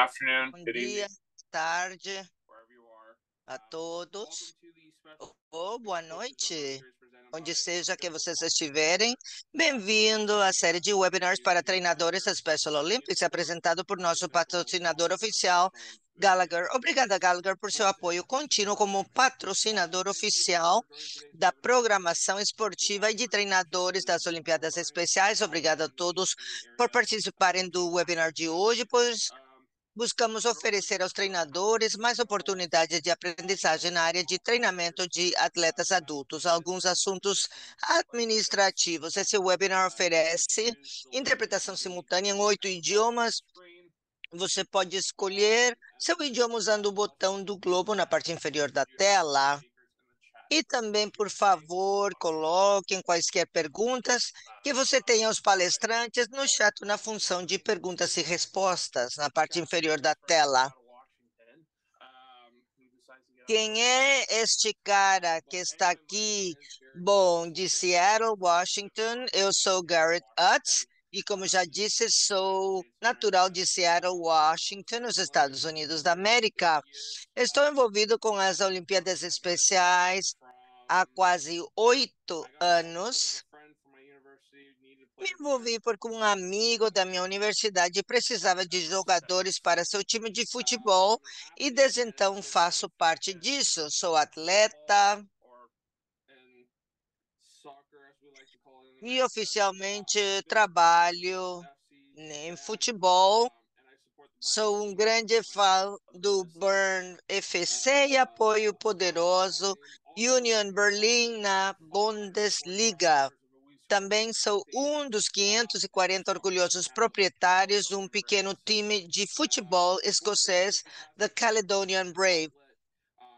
afternoon, Bom good dia, evening, tarde a todos, ou boa hosted noite, onde seja que vocês estiverem. Bem-vindo à série de webinars para treinadores da Special Olympics, apresentado por nosso patrocinador oficial, Gallagher. Obrigada, Gallagher, por seu apoio contínuo como patrocinador oficial da programação esportiva e de treinadores das Olimpíadas Especiais. Obrigada a todos por participarem do webinar de hoje, pois buscamos oferecer aos treinadores mais oportunidades de aprendizagem na área de treinamento de atletas adultos. Alguns assuntos administrativos. Esse webinar oferece interpretação simultânea em oito idiomas. Você pode escolher seu idioma usando o botão do globo na parte inferior da tela. E também, por favor, coloquem quaisquer perguntas que você tenha aos palestrantes no chat na função de perguntas e respostas na parte inferior da tela. Quem é este cara que está aqui? Bom, de Seattle, Washington, eu sou Garrett Utz e, como já disse, sou natural de Seattle, Washington, nos Estados Unidos da América. Estou envolvido com as Olimpíadas Especiais há quase oito anos. Me envolvi porque um amigo da minha universidade precisava de jogadores para seu time de futebol e desde então faço parte disso. Sou atleta e oficialmente trabalho em futebol. Sou um grande fã do Bern FC e apoio poderoso Union Berlin na Bundesliga. Também sou um dos 540 orgulhosos proprietários de um pequeno time de futebol escocês, The Caledonian Brave.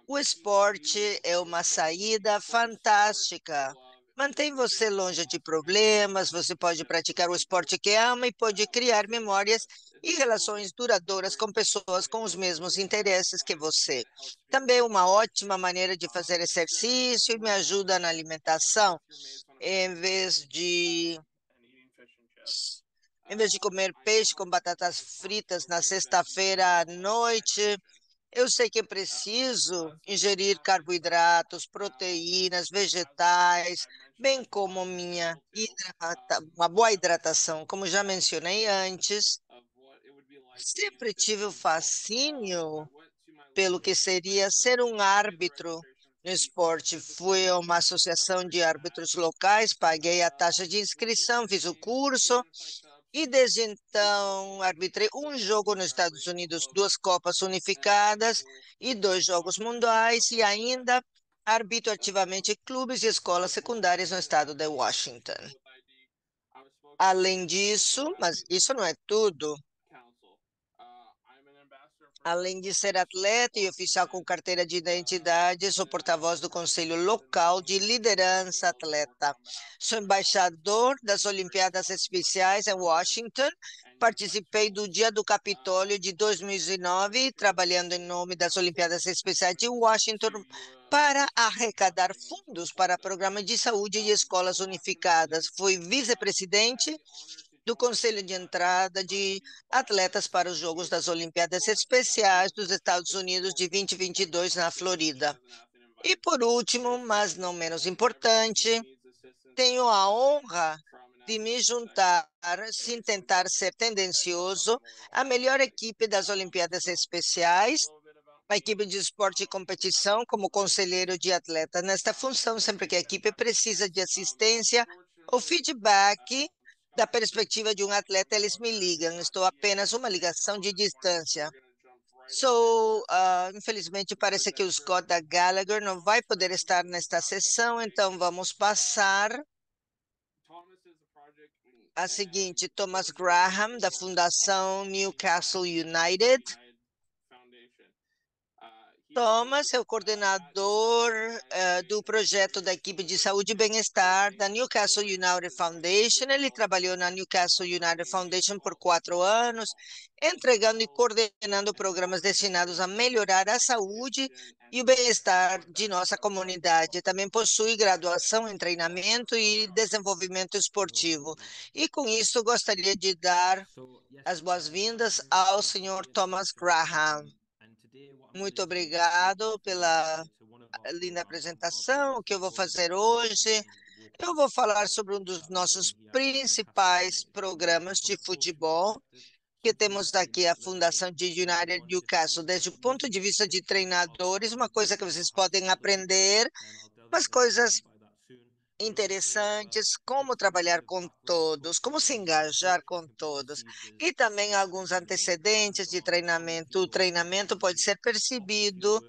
O esporte é uma saída fantástica. Mantém você longe de problemas, você pode praticar o esporte que ama e pode criar memórias e relações duradouras com pessoas com os mesmos interesses que você. Também é uma ótima maneira de fazer exercício e me ajuda na alimentação. Em vez de em vez de comer peixe com batatas fritas na sexta-feira à noite, eu sei que preciso ingerir carboidratos, proteínas, vegetais, bem como minha hidrata, uma boa hidratação. Como já mencionei antes, sempre tive o fascínio pelo que seria ser um árbitro no esporte. Fui a uma associação de árbitros locais, paguei a taxa de inscrição, fiz o curso e desde então arbitrei um jogo nos Estados Unidos, duas Copas Unificadas e dois Jogos Mundiais e ainda arbitro ativamente clubes e escolas secundárias no estado de Washington. Além disso, mas isso não é tudo. Além de ser atleta e oficial com carteira de identidade, sou porta-voz do Conselho Local de Liderança Atleta. Sou embaixador das Olimpíadas Especiais em Washington. Participei do Dia do Capitólio de 2019, trabalhando em nome das Olimpíadas Especiais de Washington para arrecadar fundos para programas de saúde e escolas unificadas. Fui vice-presidente do Conselho de Entrada de Atletas para os Jogos das Olimpíadas Especiais dos Estados Unidos de 2022 na Florida. E por último, mas não menos importante, tenho a honra de me juntar, sem tentar ser tendencioso, à melhor equipe das Olimpíadas Especiais, a equipe de esporte e competição, como conselheiro de atleta. Nesta função, sempre que a equipe precisa de assistência ou feedback, da perspectiva de um atleta, eles me ligam. Estou apenas uma ligação de distância. So, uh, infelizmente, parece que o Scott da Gallagher não vai poder estar nesta sessão, então vamos passar a seguinte, Thomas Graham, da Fundação Newcastle United. Thomas é o coordenador uh, do projeto da equipe de saúde e bem-estar da Newcastle United Foundation. Ele trabalhou na Newcastle United Foundation por quatro anos, entregando e coordenando programas destinados a melhorar a saúde e o bem-estar de nossa comunidade. Também possui graduação em treinamento e desenvolvimento esportivo. E com isso, gostaria de dar as boas-vindas ao senhor Thomas Graham. Muito obrigado pela linda apresentação. O que eu vou fazer hoje? Eu vou falar sobre um dos nossos principais programas de futebol, que temos aqui a Fundação de United Newcastle. Desde o ponto de vista de treinadores, uma coisa que vocês podem aprender, umas coisas interessantes, como trabalhar com todos, como se engajar com todos, e também alguns antecedentes de treinamento. O treinamento pode ser percebido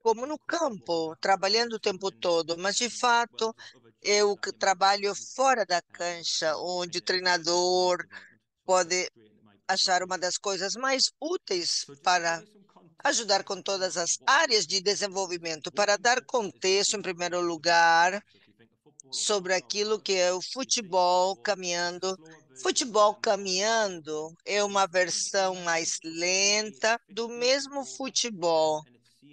como no campo, trabalhando o tempo todo, mas de fato eu trabalho fora da cancha, onde o treinador pode achar uma das coisas mais úteis para ajudar com todas as áreas de desenvolvimento. Para dar contexto, em primeiro lugar, sobre aquilo que é o futebol caminhando. Futebol caminhando é uma versão mais lenta do mesmo futebol.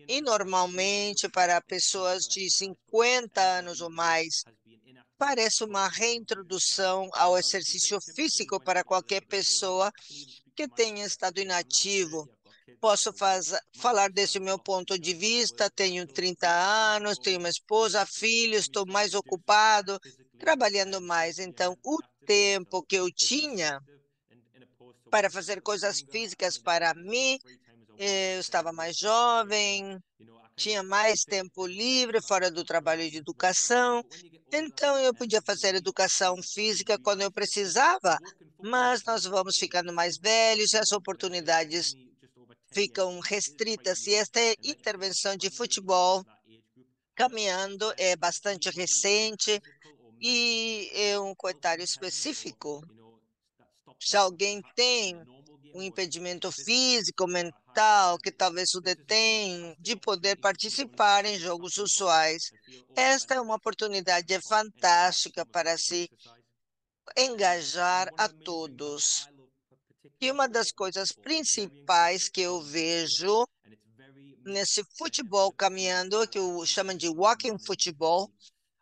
E normalmente para pessoas de 50 anos ou mais, parece uma reintrodução ao exercício físico para qualquer pessoa que tenha estado inativo posso faz, falar desse meu ponto de vista. Tenho 30 anos, tenho uma esposa, filhos, estou mais ocupado, trabalhando mais. Então, o tempo que eu tinha para fazer coisas físicas para mim, eu estava mais jovem, tinha mais tempo livre fora do trabalho de educação, então eu podia fazer educação física quando eu precisava, mas nós vamos ficando mais velhos as oportunidades ficam restritas e esta intervenção de futebol caminhando é bastante recente e é um comentário específico. Se alguém tem um impedimento físico, mental, que talvez o detém de poder participar em jogos usuais, esta é uma oportunidade fantástica para se engajar a todos. E uma das coisas principais que eu vejo nesse futebol caminhando, que o chamam de walking futebol,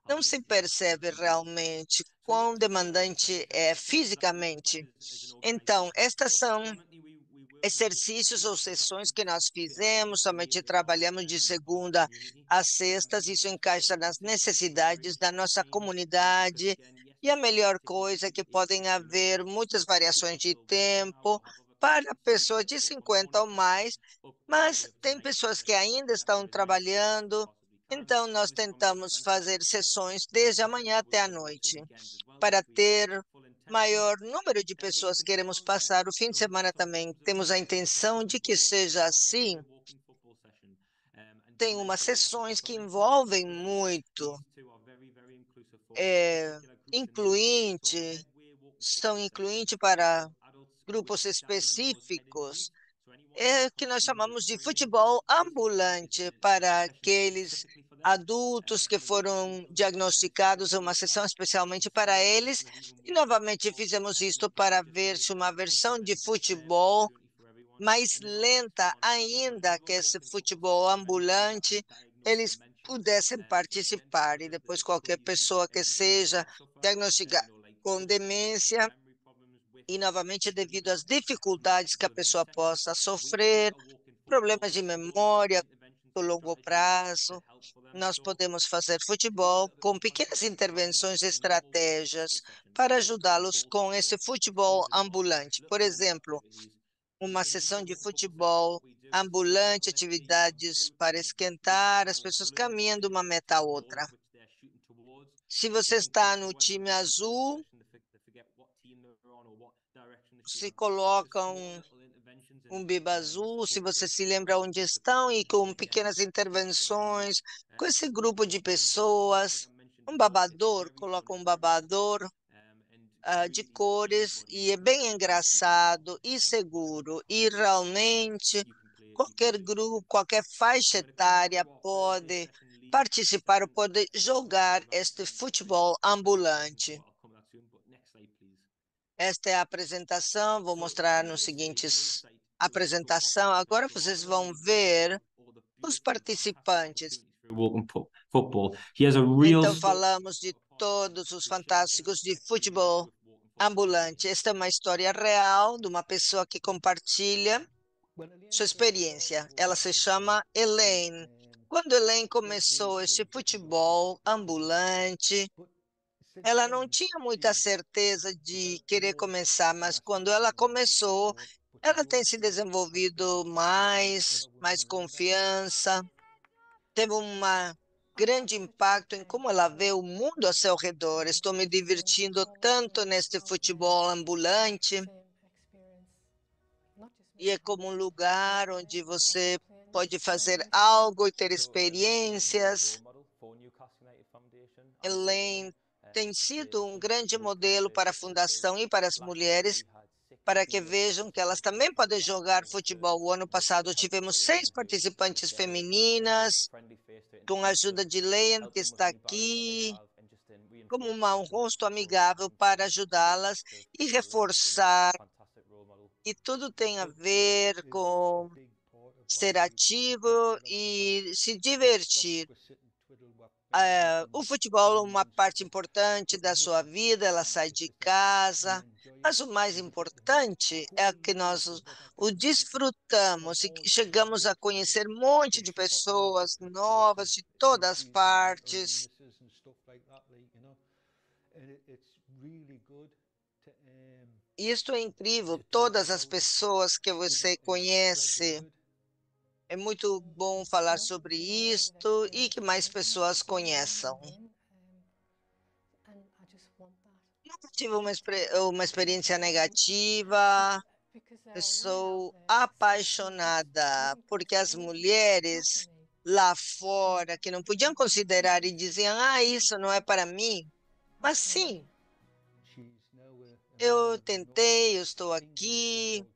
não se percebe realmente quão demandante é fisicamente. Então, estas são exercícios ou sessões que nós fizemos, somente trabalhamos de segunda a sextas, isso encaixa nas necessidades da nossa comunidade e a melhor coisa é que podem haver muitas variações de tempo para pessoas de 50 ou mais, mas tem pessoas que ainda estão trabalhando, então nós tentamos fazer sessões desde a manhã até a noite, para ter maior número de pessoas que queremos passar o fim de semana também. Temos a intenção de que seja assim. Tem umas sessões que envolvem muito é, incluinte, são incluinte para grupos específicos, é que nós chamamos de futebol ambulante para aqueles adultos que foram diagnosticados, uma sessão especialmente para eles. E novamente fizemos isto para ver se uma versão de futebol mais lenta ainda que esse futebol ambulante, eles pudessem participar e depois qualquer pessoa que seja diagnosticada com demência e novamente devido às dificuldades que a pessoa possa sofrer, problemas de memória do longo prazo, nós podemos fazer futebol com pequenas intervenções estratégias para ajudá-los com esse futebol ambulante. Por exemplo, uma sessão de futebol ambulante, atividades para esquentar, as pessoas caminham de uma meta a outra. Se você está no time azul, se coloca um, um biba azul, se você se lembra onde estão, e com pequenas intervenções, com esse grupo de pessoas, um babador, coloca um babador, uh, de cores e é bem engraçado e seguro. E realmente qualquer grupo, qualquer faixa etária pode participar ou pode jogar este futebol ambulante. Esta é a apresentação, vou mostrar nos seguintes apresentação. Agora vocês vão ver os participantes. Então falamos de todos os fantásticos de futebol ambulante. Esta é uma história real de uma pessoa que compartilha sua experiência. Ela se chama Elaine. Quando Elaine começou este futebol ambulante, ela não tinha muita certeza de querer começar, mas quando ela começou, ela tem se desenvolvido mais, mais confiança, teve um grande impacto em como ela vê o mundo ao seu redor. Estou me divertindo tanto neste futebol ambulante. E é como um lugar onde você pode fazer algo e ter experiências. Elaine tem sido um grande modelo para a Fundação e para as mulheres, para que vejam que elas também podem jogar futebol. O ano passado tivemos seis participantes femininas, com a ajuda de Leian, que está aqui, como uma, um rosto amigável para ajudá-las e reforçar. E tudo tem a ver com ser ativo e se divertir. É, o futebol é uma parte importante da sua vida, ela sai de casa, mas o mais importante é que nós o desfrutamos e chegamos a conhecer um monte de pessoas novas de todas as partes. Isto é incrível, todas as pessoas que você conhece é muito bom falar sobre isto e que mais pessoas conheçam. Nunca tive uma, uma experiência negativa. Eu sou apaixonada porque as mulheres lá fora que não podiam considerar e diziam: ah, isso não é para mim. Mas sim, eu tentei, eu estou aqui,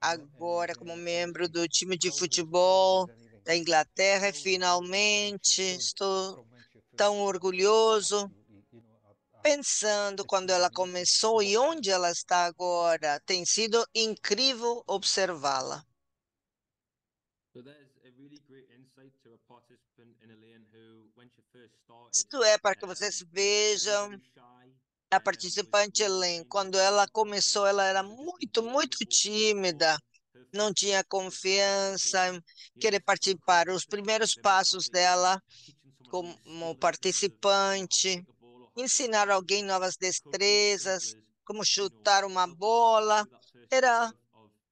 agora como membro do time de futebol da Inglaterra. E finalmente estou tão orgulhoso pensando quando ela começou e onde ela está agora. Tem sido incrível observá-la. Isto é para que vocês vejam a participante Elaine, quando ela começou, ela era muito, muito tímida, não tinha confiança em querer participar. Os primeiros passos dela como participante, ensinar alguém novas destrezas, como chutar uma bola, era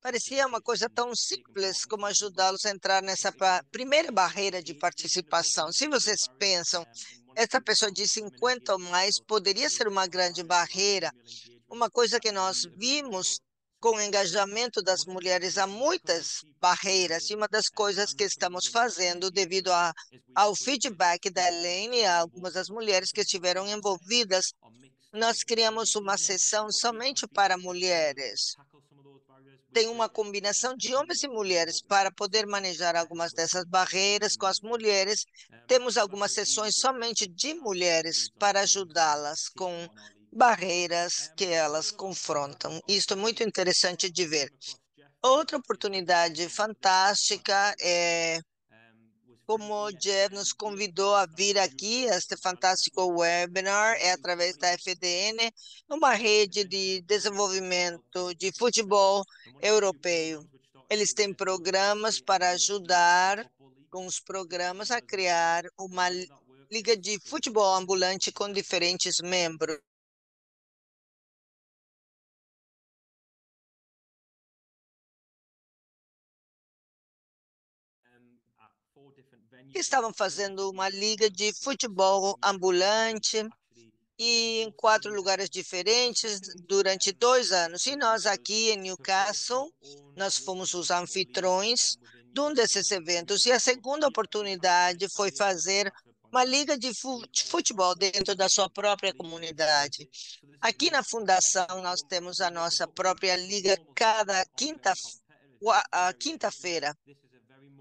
parecia uma coisa tão simples como ajudá-los a entrar nessa primeira barreira de participação. Se vocês pensam essa pessoa de 50 ou mais poderia ser uma grande barreira. Uma coisa que nós vimos com o engajamento das mulheres há muitas barreiras, e uma das coisas que estamos fazendo devido a, ao feedback da Elaine e algumas das mulheres que estiveram envolvidas, nós criamos uma sessão somente para mulheres tem uma combinação de homens e mulheres para poder manejar algumas dessas barreiras com as mulheres. Temos algumas sessões somente de mulheres para ajudá-las com barreiras que elas confrontam. Isso é muito interessante de ver. Outra oportunidade fantástica é como o Jeff nos convidou a vir aqui, a este fantástico webinar, é através da FDN, uma rede de desenvolvimento de futebol europeu. Eles têm programas para ajudar com os programas a criar uma liga de futebol ambulante com diferentes membros. Estavam fazendo uma liga de futebol ambulante e em quatro lugares diferentes durante dois anos. E nós aqui em Newcastle, nós fomos os anfitrões de um desses eventos. E a segunda oportunidade foi fazer uma liga de futebol dentro da sua própria comunidade. Aqui na Fundação, nós temos a nossa própria liga cada quinta quinta-feira.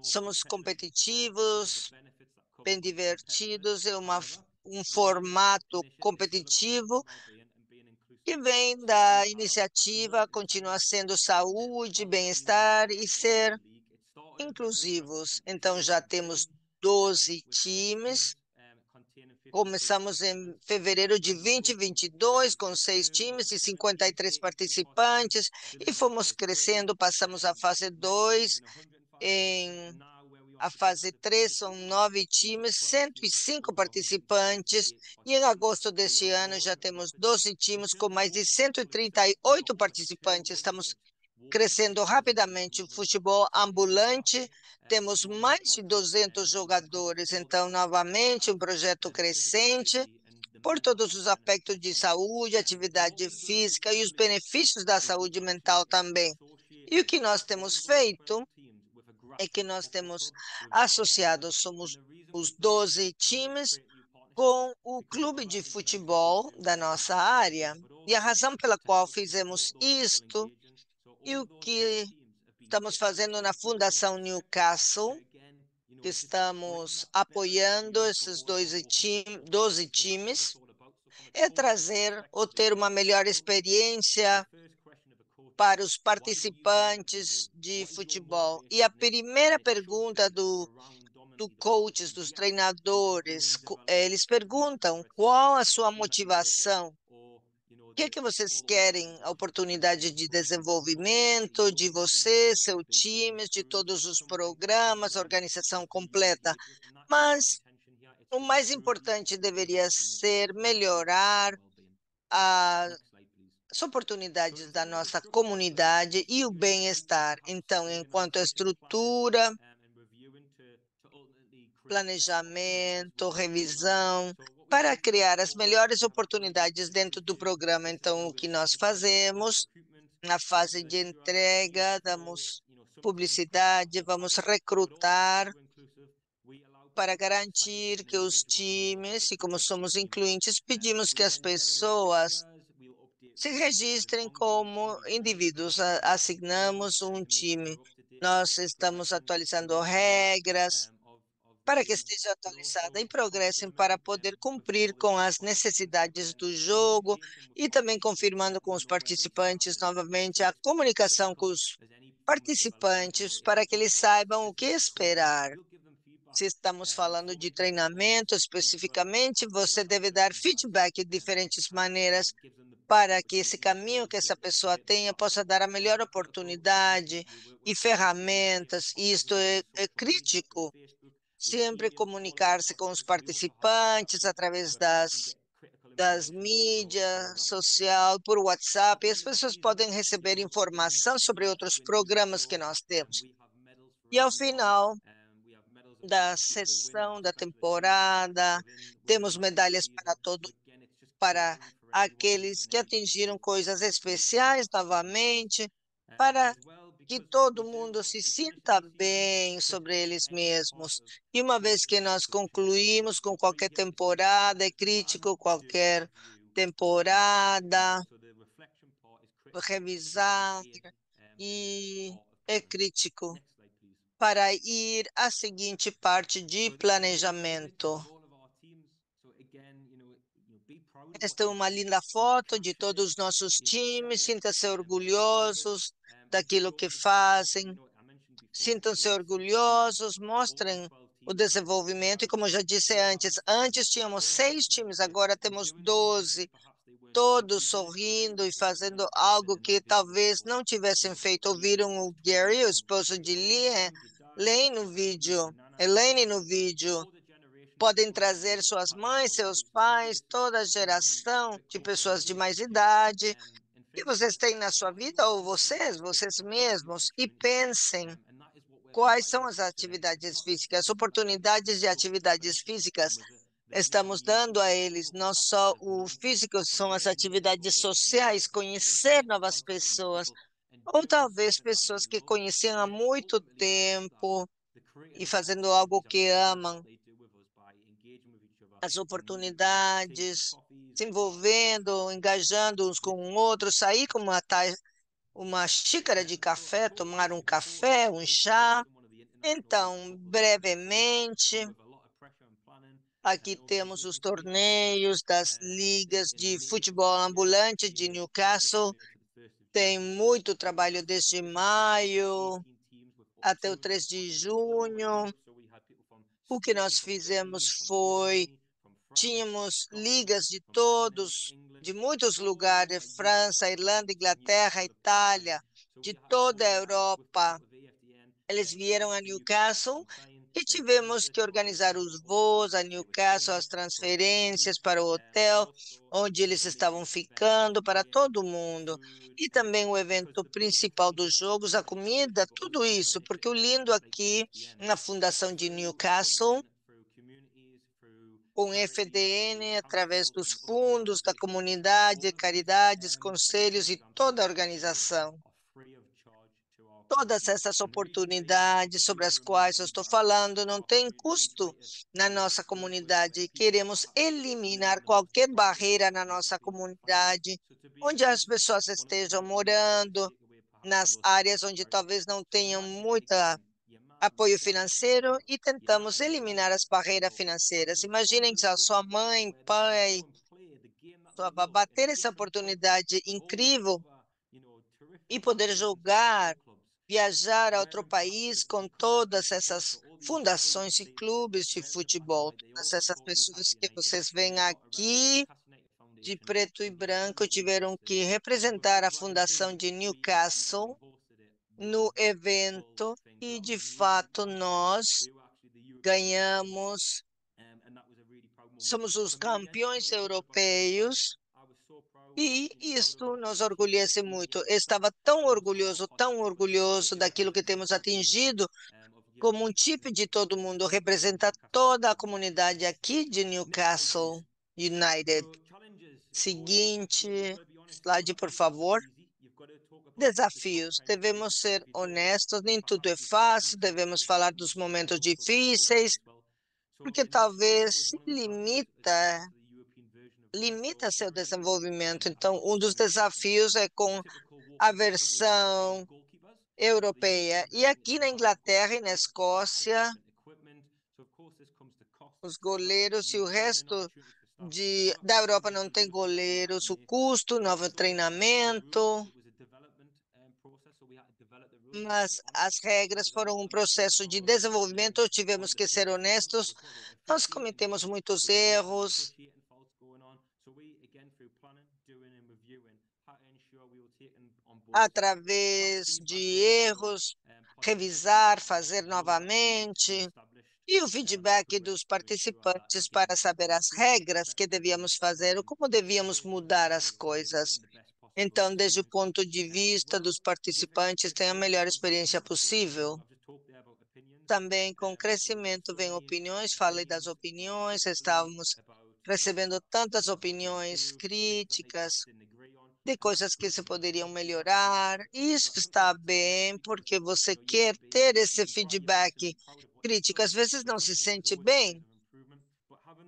Somos competitivos, bem divertidos, é uma, um formato competitivo que vem da iniciativa continua sendo saúde, bem-estar e ser inclusivos. Então, já temos 12 times. Começamos em fevereiro de 2022 com seis times e 53 participantes e fomos crescendo, passamos a fase 2 em a fase 3 são nove times, 105 participantes, e em agosto deste ano já temos 12 times com mais de 138 participantes. Estamos crescendo rapidamente. O futebol ambulante, temos mais de 200 jogadores. Então, novamente, um projeto crescente por todos os aspectos de saúde, atividade física e os benefícios da saúde mental também. E o que nós temos feito é que nós temos associados, somos os 12 times com o clube de futebol da nossa área. E a razão pela qual fizemos isto e o que estamos fazendo na Fundação Newcastle, que estamos apoiando esses dois time, 12 times, é trazer ou ter uma melhor experiência para os participantes de futebol. E a primeira pergunta do, do coaches, dos treinadores, eles perguntam qual a sua motivação, o que, é que vocês querem? A oportunidade de desenvolvimento de você, seu time, de todos os programas, organização completa. Mas o mais importante deveria ser melhorar a as oportunidades da nossa comunidade e o bem-estar. Então, enquanto estrutura, planejamento, revisão, para criar as melhores oportunidades dentro do programa. Então, o que nós fazemos na fase de entrega, damos publicidade, vamos recrutar para garantir que os times, e como somos incluintes, pedimos que as pessoas se registrem como indivíduos, assignamos um time. Nós estamos atualizando regras para que esteja atualizada e progressem para poder cumprir com as necessidades do jogo e também confirmando com os participantes novamente a comunicação com os participantes para que eles saibam o que esperar. Se estamos falando de treinamento especificamente, você deve dar feedback de diferentes maneiras para que esse caminho que essa pessoa tenha possa dar a melhor oportunidade e ferramentas. E isto é, é crítico. Sempre comunicar-se com os participantes através das das mídias social, por WhatsApp, e as pessoas podem receber informação sobre outros programas que nós temos. E ao final da sessão da temporada, temos medalhas para todo para aqueles que atingiram coisas especiais novamente, para que todo mundo se sinta bem sobre eles mesmos. E uma vez que nós concluímos com qualquer temporada, é crítico qualquer temporada, revisar, e é crítico para ir à seguinte parte de planejamento. Esta é uma linda foto de todos os nossos times. Sinta-se orgulhosos daquilo que fazem. Sintam-se orgulhosos, mostrem o desenvolvimento. E como já disse antes, antes tínhamos seis times, agora temos doze. Todos sorrindo e fazendo algo que talvez não tivessem feito. Ouviram o Gary, o esposo de Lane, no vídeo, Elaine no vídeo. Podem trazer suas mães, seus pais, toda a geração de pessoas de mais idade. que vocês têm na sua vida, ou vocês, vocês mesmos, e pensem quais são as atividades físicas, oportunidades de atividades físicas estamos dando a eles, não só o físico, são as atividades sociais, conhecer novas pessoas, ou talvez pessoas que conheciam há muito tempo e fazendo algo que amam as oportunidades, se envolvendo, engajando uns com outros, sair com uma uma xícara de café, tomar um café, um chá. Então, brevemente, aqui temos os torneios das ligas de futebol ambulante de Newcastle. Tem muito trabalho desde maio até o 3 de junho. O que nós fizemos foi tínhamos ligas de todos, de muitos lugares, França, Irlanda, Inglaterra, Itália, de toda a Europa. Eles vieram a Newcastle e tivemos que organizar os voos a Newcastle, as transferências para o hotel onde eles estavam ficando, para todo mundo. E também o evento principal dos jogos, a comida, tudo isso, porque o lindo aqui na Fundação de Newcastle com FDN, através dos fundos da comunidade, caridades, conselhos e toda a organização. Todas essas oportunidades sobre as quais eu estou falando não têm custo na nossa comunidade. Queremos eliminar qualquer barreira na nossa comunidade, onde as pessoas estejam morando, nas áreas onde talvez não tenham muita apoio financeiro e tentamos eliminar as barreiras financeiras. Imaginem se a sua mãe, pai, sua babá ter essa oportunidade incrível e poder jogar, viajar a outro país com todas essas fundações e clubes de futebol, todas essas pessoas que vocês veem aqui de preto e branco tiveram que representar a fundação de Newcastle no evento e, de fato, nós ganhamos, somos os campeões europeus e isto nos orgulhece muito. Estava tão orgulhoso, tão orgulhoso daquilo que temos atingido, como um tipo de todo mundo, representa toda a comunidade aqui de Newcastle United. Seguinte slide, por favor desafios. Devemos ser honestos, nem tudo é fácil, devemos falar dos momentos difíceis, porque talvez se limita limita seu desenvolvimento. Então, um dos desafios é com a versão europeia. E aqui na Inglaterra e na Escócia, os goleiros e o resto de, da Europa não tem goleiros, o custo, novo treinamento, mas as regras foram um processo de desenvolvimento, tivemos que ser honestos, nós cometemos muitos erros, através de erros, revisar, fazer novamente, e o feedback dos participantes para saber as regras que devíamos fazer, ou como devíamos mudar as coisas. Então, desde o ponto de vista dos participantes, tem a melhor experiência possível. Também com crescimento vem opiniões, falei das opiniões, estávamos recebendo tantas opiniões críticas de coisas que se poderiam melhorar. Isso está bem, porque você quer ter esse feedback crítico. Às vezes não se sente bem,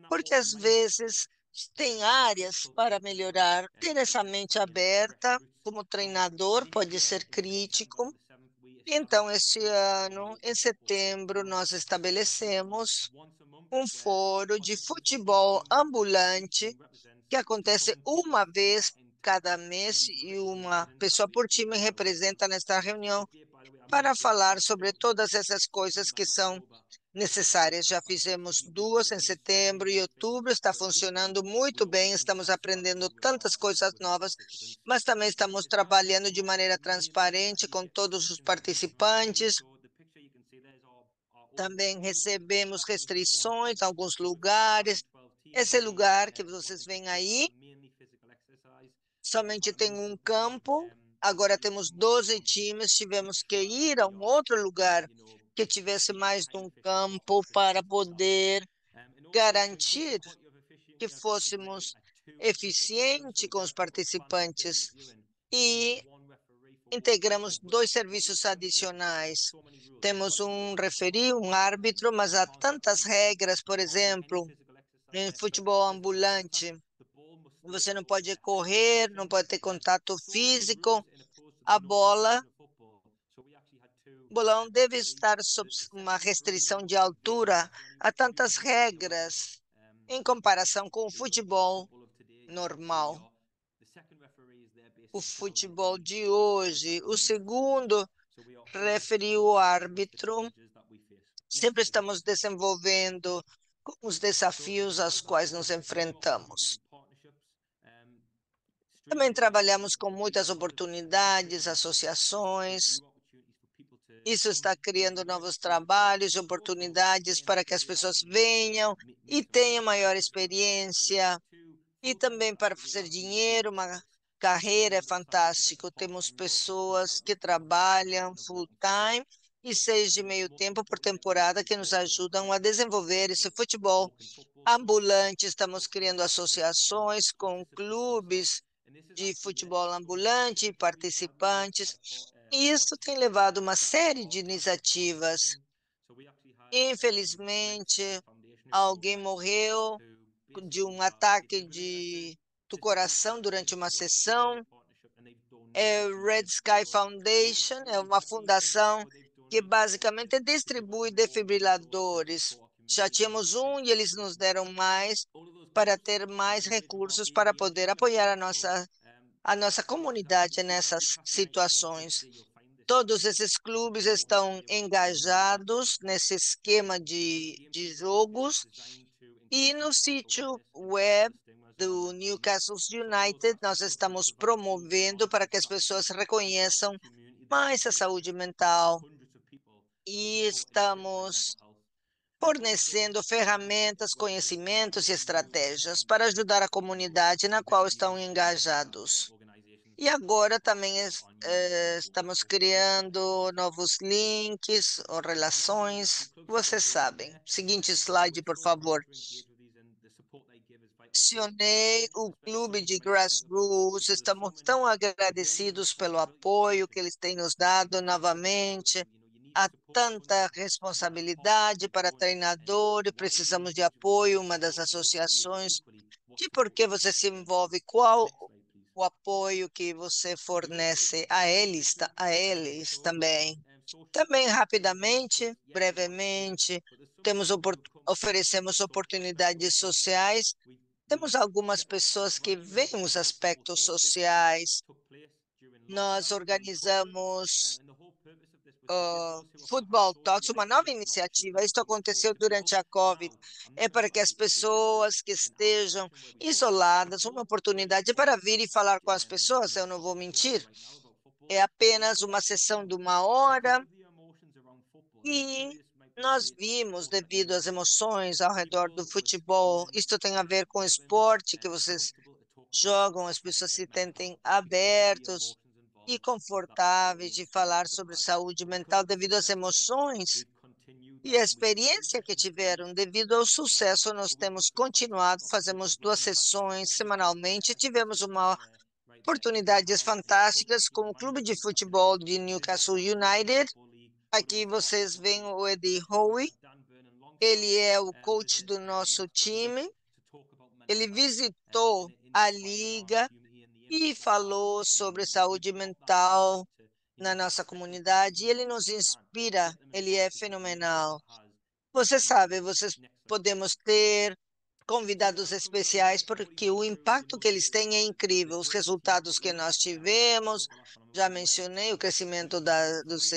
porque às vezes tem áreas para melhorar. Ter essa mente aberta como treinador pode ser crítico. Então, este ano, em setembro, nós estabelecemos um fórum de futebol ambulante que acontece uma vez cada mês e uma pessoa por time representa nesta reunião para falar sobre todas essas coisas que são necessárias. Já fizemos duas em setembro e outubro, está funcionando muito bem, estamos aprendendo tantas coisas novas, mas também estamos trabalhando de maneira transparente com todos os participantes. Também recebemos restrições em alguns lugares. Esse lugar que vocês veem aí, somente tem um campo, agora temos 12 times, tivemos que ir a um outro lugar que tivesse mais de um campo para poder garantir que fôssemos eficientes com os participantes. E integramos dois serviços adicionais. Temos um referi, um árbitro, mas há tantas regras, por exemplo, em futebol ambulante, você não pode correr, não pode ter contato físico, a bola bolão deve estar sob uma restrição de altura. Há tantas regras em comparação com o futebol normal. O futebol de hoje. O segundo referiu o árbitro. Sempre estamos desenvolvendo os desafios aos quais nos enfrentamos. Também trabalhamos com muitas oportunidades, associações. Isso está criando novos trabalhos, oportunidades para que as pessoas venham e tenham maior experiência e também para fazer dinheiro, uma carreira é fantástico. Temos pessoas que trabalham full time e seis de meio tempo por temporada que nos ajudam a desenvolver esse futebol ambulante. Estamos criando associações com clubes de futebol ambulante, participantes, e isso tem levado uma série de iniciativas. Infelizmente, alguém morreu de um ataque de, do coração durante uma sessão. É Red Sky Foundation, é uma fundação que basicamente distribui defibriladores. Já tínhamos um e eles nos deram mais para ter mais recursos para poder apoiar a nossa a nossa comunidade nessas situações. Todos esses clubes estão engajados nesse esquema de, de jogos e no sítio web do Newcastle United nós estamos promovendo para que as pessoas reconheçam mais a saúde mental e estamos fornecendo ferramentas, conhecimentos e estratégias para ajudar a comunidade na qual estão engajados. E agora também eh, estamos criando novos links ou relações. Vocês sabem. Seguinte slide, por favor. Mencionei o clube de grassroots. Estamos tão agradecidos pelo apoio que eles têm nos dado novamente. Há tanta responsabilidade para treinador e precisamos de apoio. Uma das associações. De por que você se envolve? Qual o apoio que você fornece a eles, a eles também. Também rapidamente, brevemente, temos oferecemos oportunidades sociais. Temos algumas pessoas que veem os aspectos sociais. Nós organizamos uh, Football Talks, uma nova iniciativa. Isso aconteceu durante a Covid. É para que as pessoas que estejam isoladas, uma oportunidade para vir e falar com as pessoas, eu não vou mentir. É apenas uma sessão de uma hora e nós vimos, devido às emoções ao redor do futebol, isto tem a ver com o esporte que vocês jogam, as pessoas se sentem abertos, e confortáveis de falar sobre saúde mental devido às emoções e a experiência que tiveram devido ao sucesso. Nós temos continuado, fazemos duas sessões semanalmente, tivemos uma oportunidades fantásticas com o clube de futebol de Newcastle United. Aqui vocês veem o Eddie Howe, ele é o coach do nosso time. Ele visitou a liga e falou sobre saúde mental na nossa comunidade. E ele nos inspira, ele é fenomenal. Você sabe, vocês podemos ter convidados especiais porque o impacto que eles têm é incrível. Os resultados que nós tivemos, já mencionei o crescimento da, dos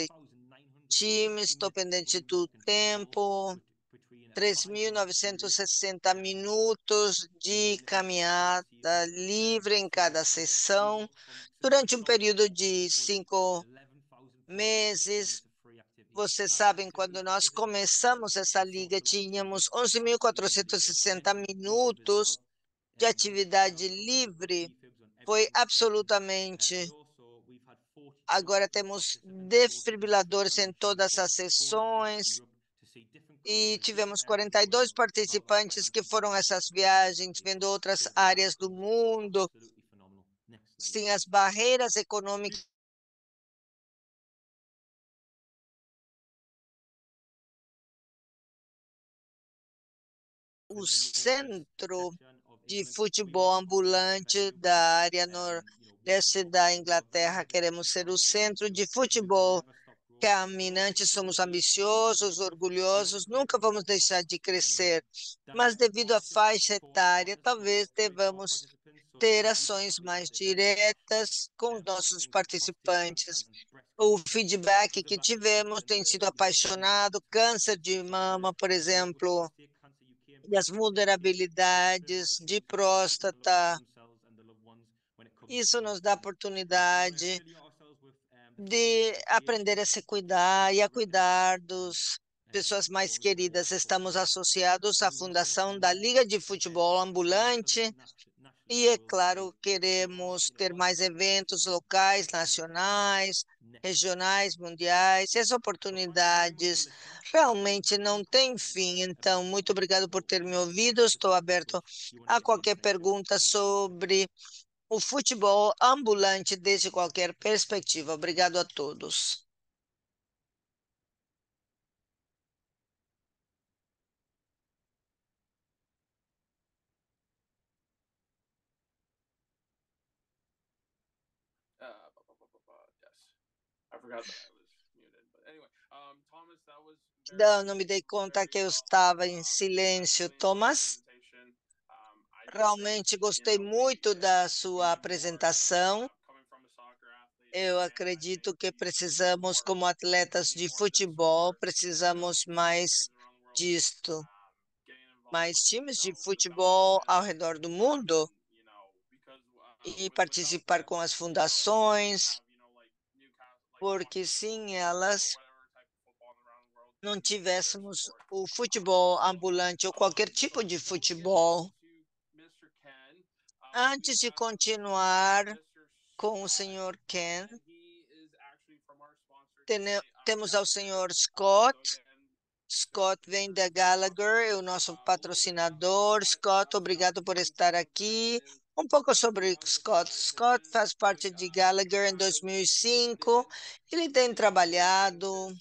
times, estou pendente do tempo. 3.960 minutos de caminhada livre em cada sessão, durante um período de cinco meses. Vocês sabem, quando nós começamos essa liga, tínhamos 11.460 minutos de atividade livre. Foi absolutamente. Agora temos defibriladores em todas as sessões e tivemos 42 participantes que foram essas viagens, vendo outras áreas do mundo. Sim, as barreiras econômicas o centro de futebol ambulante da área nordeste da Inglaterra. Queremos ser o centro de futebol caminhante, somos ambiciosos, orgulhosos, nunca vamos deixar de crescer, mas devido à faixa etária, talvez devamos ter ações mais diretas com os nossos participantes. O feedback que tivemos tem sido apaixonado, câncer de mama, por exemplo, e as vulnerabilidades de próstata. Isso nos dá oportunidade de aprender a se cuidar e a cuidar dos pessoas mais queridas. Estamos associados à fundação da Liga de Futebol Ambulante e, é claro, queremos ter mais eventos locais, nacionais, regionais, mundiais. Essas oportunidades realmente não têm fim. Então, muito obrigado por ter me ouvido. Estou aberto a qualquer pergunta sobre o futebol ambulante desde qualquer perspectiva. Obrigado a todos. Não, não me dei conta que eu estava em silêncio. Thomas? Realmente gostei muito da sua apresentação. Eu acredito que precisamos, como atletas de futebol, precisamos mais disto. Mais times de futebol ao redor do mundo e participar com as fundações, porque sem elas não tivéssemos o futebol ambulante ou qualquer tipo de futebol. Antes de continuar com o senhor Ken, temos ao senhor Scott. Scott vem da Gallagher, é o nosso patrocinador. Scott, obrigado por estar aqui. Um pouco sobre Scott. Scott faz parte de Gallagher em 2005. Ele tem trabalhado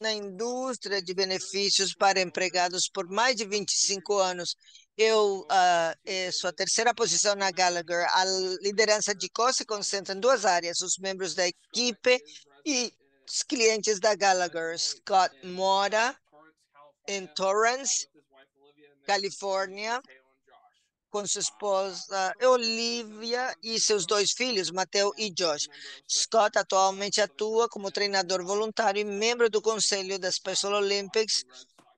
na indústria de benefícios para empregados por mais de 25 anos. Eu uh, é sua terceira posição na Gallagher. A liderança de Co se concentra em duas áreas: os membros da equipe e os clientes da Gallagher. Scott mora em Torrance, Califórnia, com sua esposa Olivia e seus dois filhos, Mateo e Josh. Scott atualmente atua como treinador voluntário e membro do conselho da Special Olympics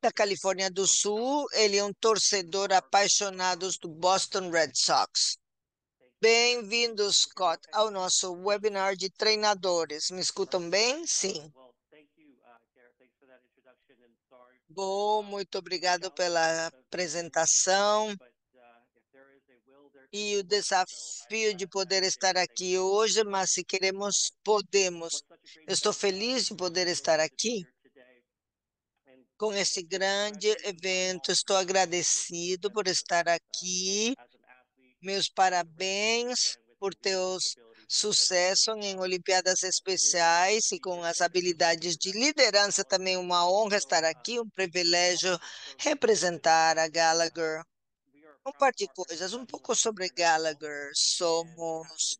da Califórnia do Sul. Ele é um torcedor apaixonado do Boston Red Sox. Bem-vindo, Scott, ao nosso webinar de treinadores. Me escutam bem? Sim. Bom, muito obrigado pela apresentação e o desafio de poder estar aqui hoje, mas se queremos, podemos. Estou feliz de poder estar aqui com esse grande evento. Estou agradecido por estar aqui. Meus parabéns por teus sucesso em Olimpíadas Especiais e com as habilidades de liderança. Também uma honra estar aqui, um privilégio representar a Gallagher. Um par de coisas, um pouco sobre Gallagher. Somos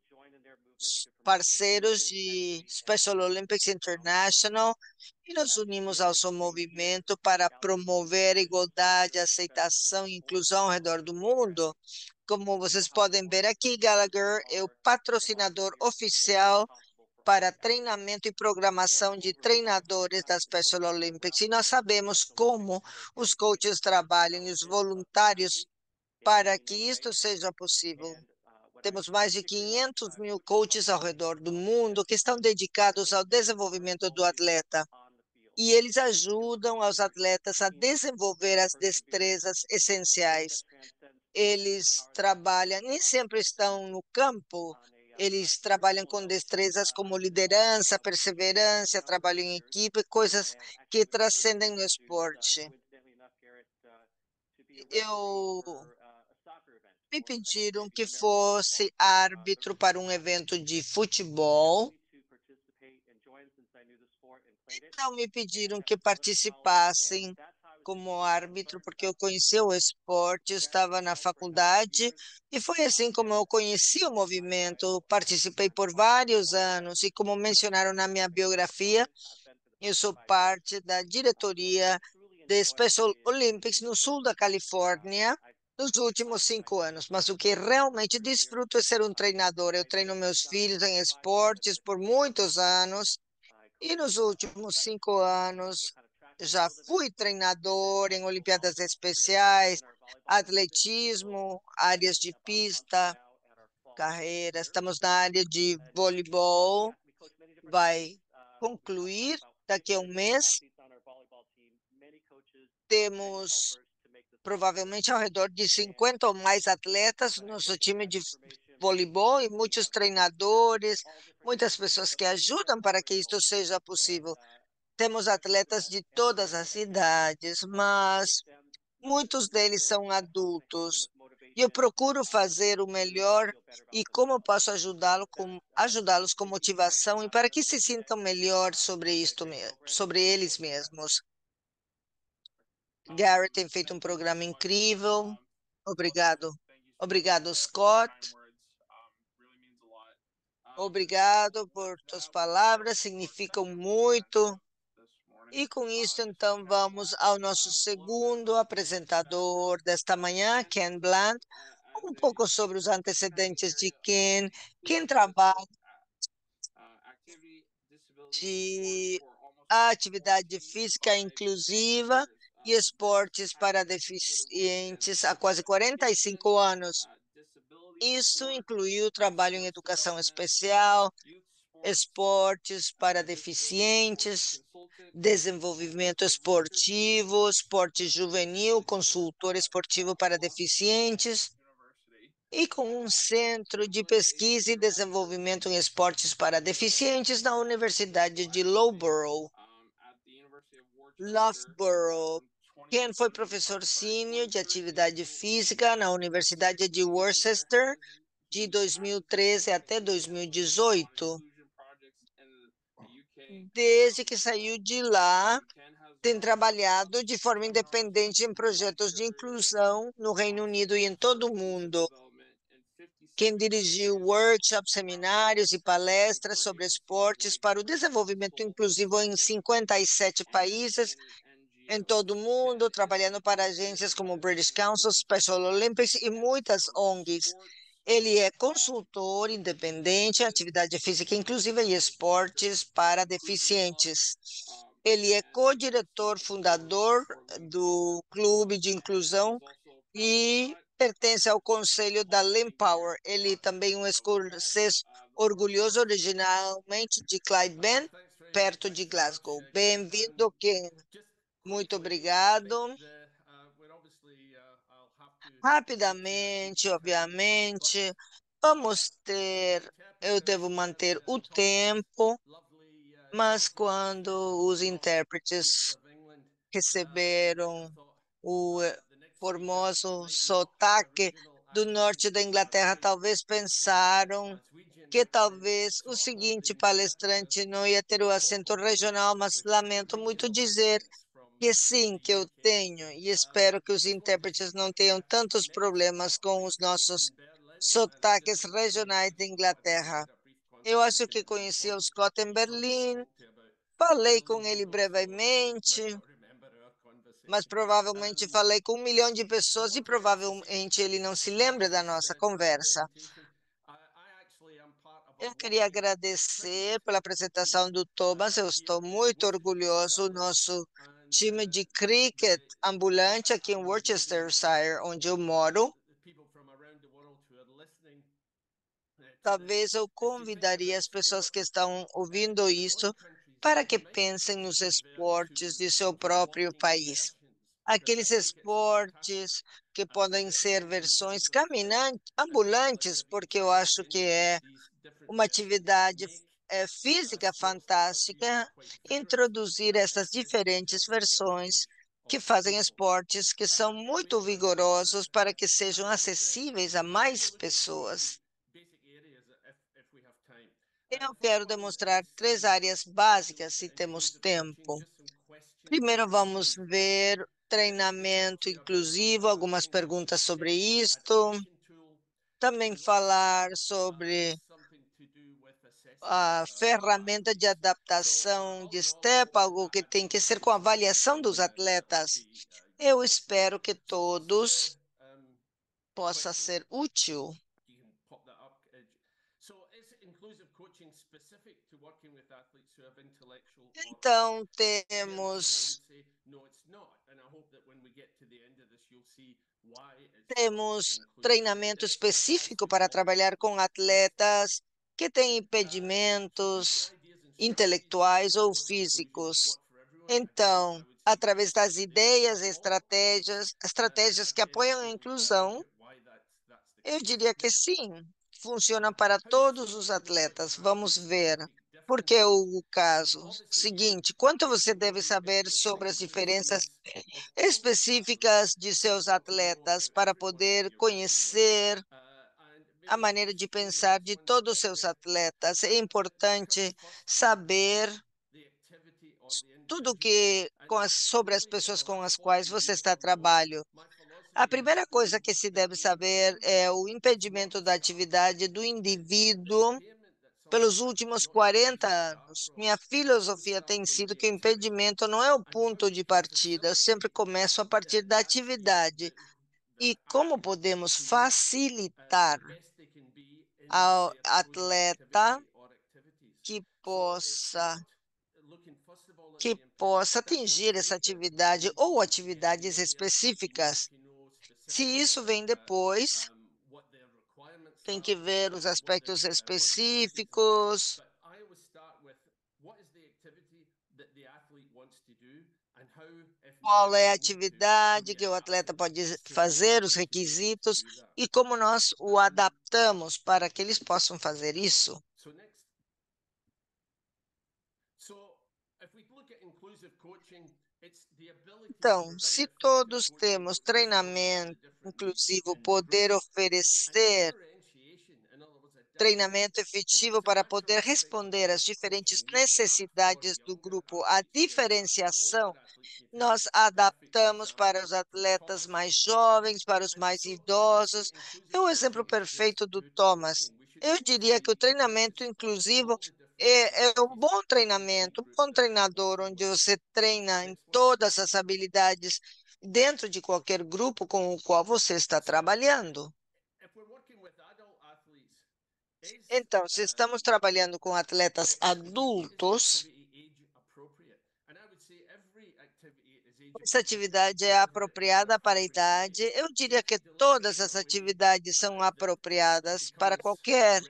parceiros de Special Olympics International e nos unimos ao seu movimento para promover igualdade, aceitação e inclusão ao redor do mundo. Como vocês podem ver aqui, Gallagher é o patrocinador oficial para treinamento e programação de treinadores da Special Olympics. E nós sabemos como os coaches trabalham e os voluntários para que isto seja possível. Temos mais de 500 mil coaches ao redor do mundo que estão dedicados ao desenvolvimento do atleta. E eles ajudam os atletas a desenvolver as destrezas essenciais. Eles trabalham, nem sempre estão no campo, eles trabalham com destrezas como liderança, perseverança, trabalho em equipe, coisas que transcendem no esporte. Eu me pediram que fosse árbitro para um evento de futebol. Então me pediram que participassem como árbitro, porque eu conheci o esporte, estava na faculdade e foi assim como eu conheci o movimento. Participei por vários anos e, como mencionaram na minha biografia, eu sou parte da diretoria de Special Olympics no sul da Califórnia nos últimos cinco anos. Mas o que realmente desfruto é ser um treinador. Eu treino meus filhos em esportes por muitos anos e nos últimos cinco anos já fui treinador em Olimpíadas Especiais, atletismo, áreas de pista, carreira. Estamos na área de voleibol, vai concluir daqui a um mês. Temos provavelmente ao redor de 50 ou mais atletas no nosso time de voleibol e muitos treinadores, muitas pessoas que ajudam para que isto seja possível. Temos atletas de todas as idades, mas muitos deles são adultos. E eu procuro fazer o melhor e como posso ajudá-los com ajudá-los com motivação e para que se sintam melhor sobre isto, sobre eles mesmos. Garrett tem feito um programa incrível. Obrigado. Obrigado, Scott. Obrigado por tuas palavras, significam muito. E com isso, então, vamos ao nosso segundo apresentador desta manhã, Ken Bland, um pouco sobre os antecedentes de Ken. Ken trabalha de atividade física inclusiva e esportes para deficientes há quase 45 anos. Isso incluiu trabalho em educação especial, esportes para deficientes, desenvolvimento esportivo, esporte juvenil, consultor esportivo para deficientes, e com um centro de pesquisa e desenvolvimento em esportes para deficientes na Universidade de Loughborough. Loughborough. Ken foi professor sênior de atividade física na Universidade de Worcester de 2013 até 2018. Desde que saiu de lá, tem trabalhado de forma independente em projetos de inclusão no Reino Unido e em todo o mundo. Quem dirigiu workshops, seminários e palestras sobre esportes para o desenvolvimento inclusivo em 57 países em todo o mundo, trabalhando para agências como British Council, Special Olympics e muitas ONGs. Ele é consultor independente em atividade física inclusiva e esportes para deficientes. Ele é co-diretor fundador do Clube de Inclusão e pertence ao conselho da Limpower. Ele também é um escocês orgulhoso, originalmente de Clydebank, perto de Glasgow. Bem-vindo, Ken. Muito obrigado. Rapidamente, obviamente, vamos ter, eu devo manter o tempo, mas quando os intérpretes receberam o formoso sotaque do norte da Inglaterra, talvez pensaram que talvez o seguinte palestrante não ia ter o acento regional, mas lamento muito dizer que sim, que eu tenho, e espero que os intérpretes não tenham tantos problemas com os nossos sotaques regionais da Inglaterra. Eu acho que conheci o Scott em Berlim, falei com ele brevemente, mas provavelmente falei com um milhão de pessoas e provavelmente ele não se lembra da nossa conversa. Eu queria agradecer pela apresentação do Thomas, eu estou muito orgulhoso, nosso time de cricket ambulante aqui em Worcestershire, onde eu moro. Talvez eu convidaria as pessoas que estão ouvindo isso para que pensem nos esportes de seu próprio país. Aqueles esportes que podem ser versões caminantes, ambulantes, porque eu acho que é uma atividade física fantástica, introduzir essas diferentes versões que fazem esportes que são muito vigorosos para que sejam acessíveis a mais pessoas. Eu quero demonstrar três áreas básicas, se temos tempo. Primeiro, vamos ver treinamento inclusivo, algumas perguntas sobre isto. Também falar sobre a ferramenta de adaptação de STEP, algo que tem que ser com avaliação dos atletas. Eu espero que todos possa ser útil. Então, temos temos treinamento específico para trabalhar com atletas que têm impedimentos intelectuais ou físicos. Então, através das ideias, estratégias, estratégias que apoiam a inclusão, eu diria que sim, funciona para todos os atletas. Vamos ver. Porque o caso seguinte, quanto você deve saber sobre as diferenças específicas de seus atletas para poder conhecer a maneira de pensar de todos os seus atletas. É importante saber tudo que as, sobre as pessoas com as quais você está trabalhando. A primeira coisa que se deve saber é o impedimento da atividade do indivíduo pelos últimos 40 anos. Minha filosofia tem sido que o impedimento não é o ponto de partida, eu sempre começo a partir da atividade. E como podemos facilitar ao atleta que possa que possa atingir essa atividade ou atividades específicas. Se isso vem depois, tem que ver os aspectos específicos. Qual é a atividade que o atleta pode fazer, os requisitos e como nós o adaptamos para que eles possam fazer isso. Então, se todos temos treinamento inclusivo, poder oferecer treinamento efetivo para poder responder às diferentes necessidades do grupo, a diferenciação nós adaptamos para os atletas mais jovens, para os mais idosos. É um exemplo perfeito do Thomas. Eu diria que o treinamento inclusivo é, é um bom treinamento, um bom treinador, onde você treina em todas as habilidades dentro de qualquer grupo com o qual você está trabalhando. Então, se estamos trabalhando com atletas adultos, essa atividade é apropriada para a idade. Eu diria que todas as atividades são apropriadas para qualquer,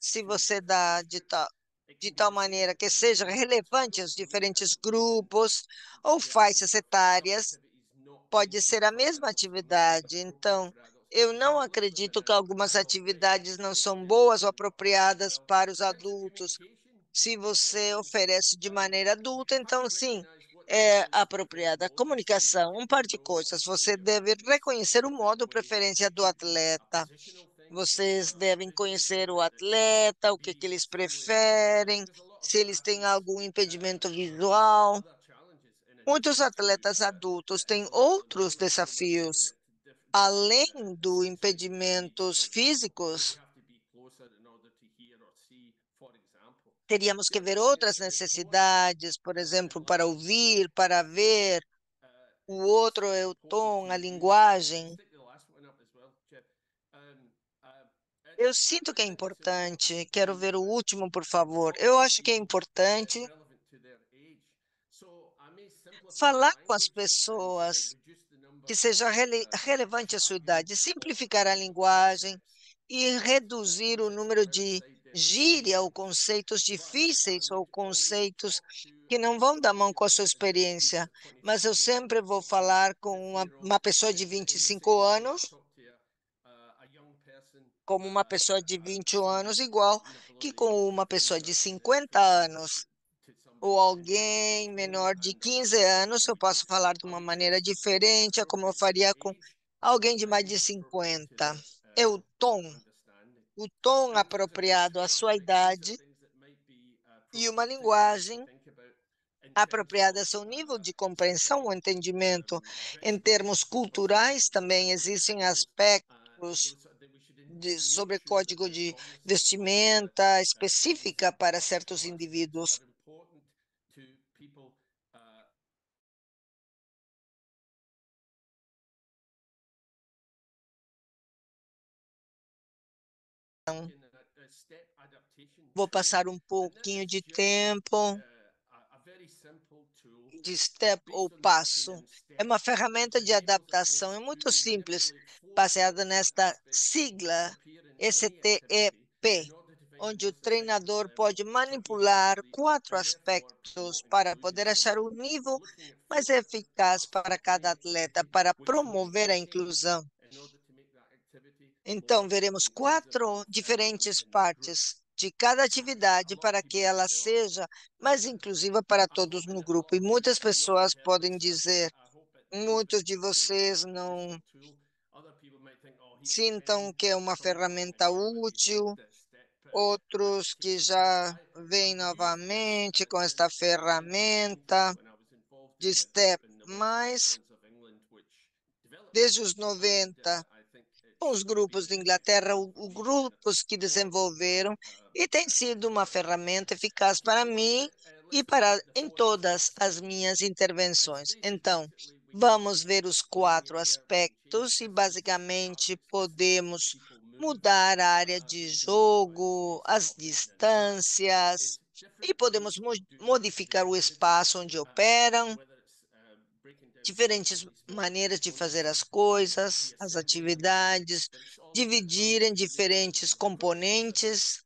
se você dá de tal, de tal maneira que seja relevante aos diferentes grupos ou faixas etárias, pode ser a mesma atividade. Então, eu não acredito que algumas atividades não são boas ou apropriadas para os adultos. Se você oferece de maneira adulta, então sim, é apropriada. Comunicação, um par de coisas. Você deve reconhecer o modo preferência do atleta. Vocês devem conhecer o atleta, o que, que eles preferem, se eles têm algum impedimento visual. Muitos atletas adultos têm outros desafios além dos impedimentos físicos, teríamos que ver outras necessidades, por exemplo, para ouvir, para ver. O outro é o tom, a linguagem. Eu sinto que é importante. Quero ver o último, por favor. Eu acho que é importante falar com as pessoas que seja rele relevante à sua idade, simplificar a linguagem e reduzir o número de gíria ou conceitos difíceis ou conceitos que não vão dar mão com a sua experiência. Mas eu sempre vou falar com uma, uma pessoa de 25 anos, como uma pessoa de 21 anos, igual que com uma pessoa de 50 anos ou alguém menor de 15 anos, eu posso falar de uma maneira diferente, é como eu faria com alguém de mais de 50. É o tom, o tom apropriado à sua idade e uma linguagem apropriada ao seu nível de compreensão ou entendimento. Em termos culturais, também existem aspectos de, sobre código de vestimenta específica para certos indivíduos. Vou passar um pouquinho de tempo de step ou passo. É uma ferramenta de adaptação, é muito simples, baseada nesta sigla STEP, onde o treinador pode manipular quatro aspectos para poder achar o nível mais eficaz para cada atleta, para promover a inclusão. Então, veremos quatro diferentes partes de cada atividade para que ela seja mais inclusiva para todos no grupo. E muitas pessoas podem dizer, muitos de vocês não sintam que é uma ferramenta útil, outros que já vêm novamente com esta ferramenta de STEP, mas desde os 90 os grupos de Inglaterra, os grupos que desenvolveram, e tem sido uma ferramenta eficaz para mim e para em todas as minhas intervenções. Então, vamos ver os quatro aspectos e basicamente podemos mudar a área de jogo, as distâncias e podemos modificar o espaço onde operam diferentes maneiras de fazer as coisas, as atividades, dividir em diferentes componentes.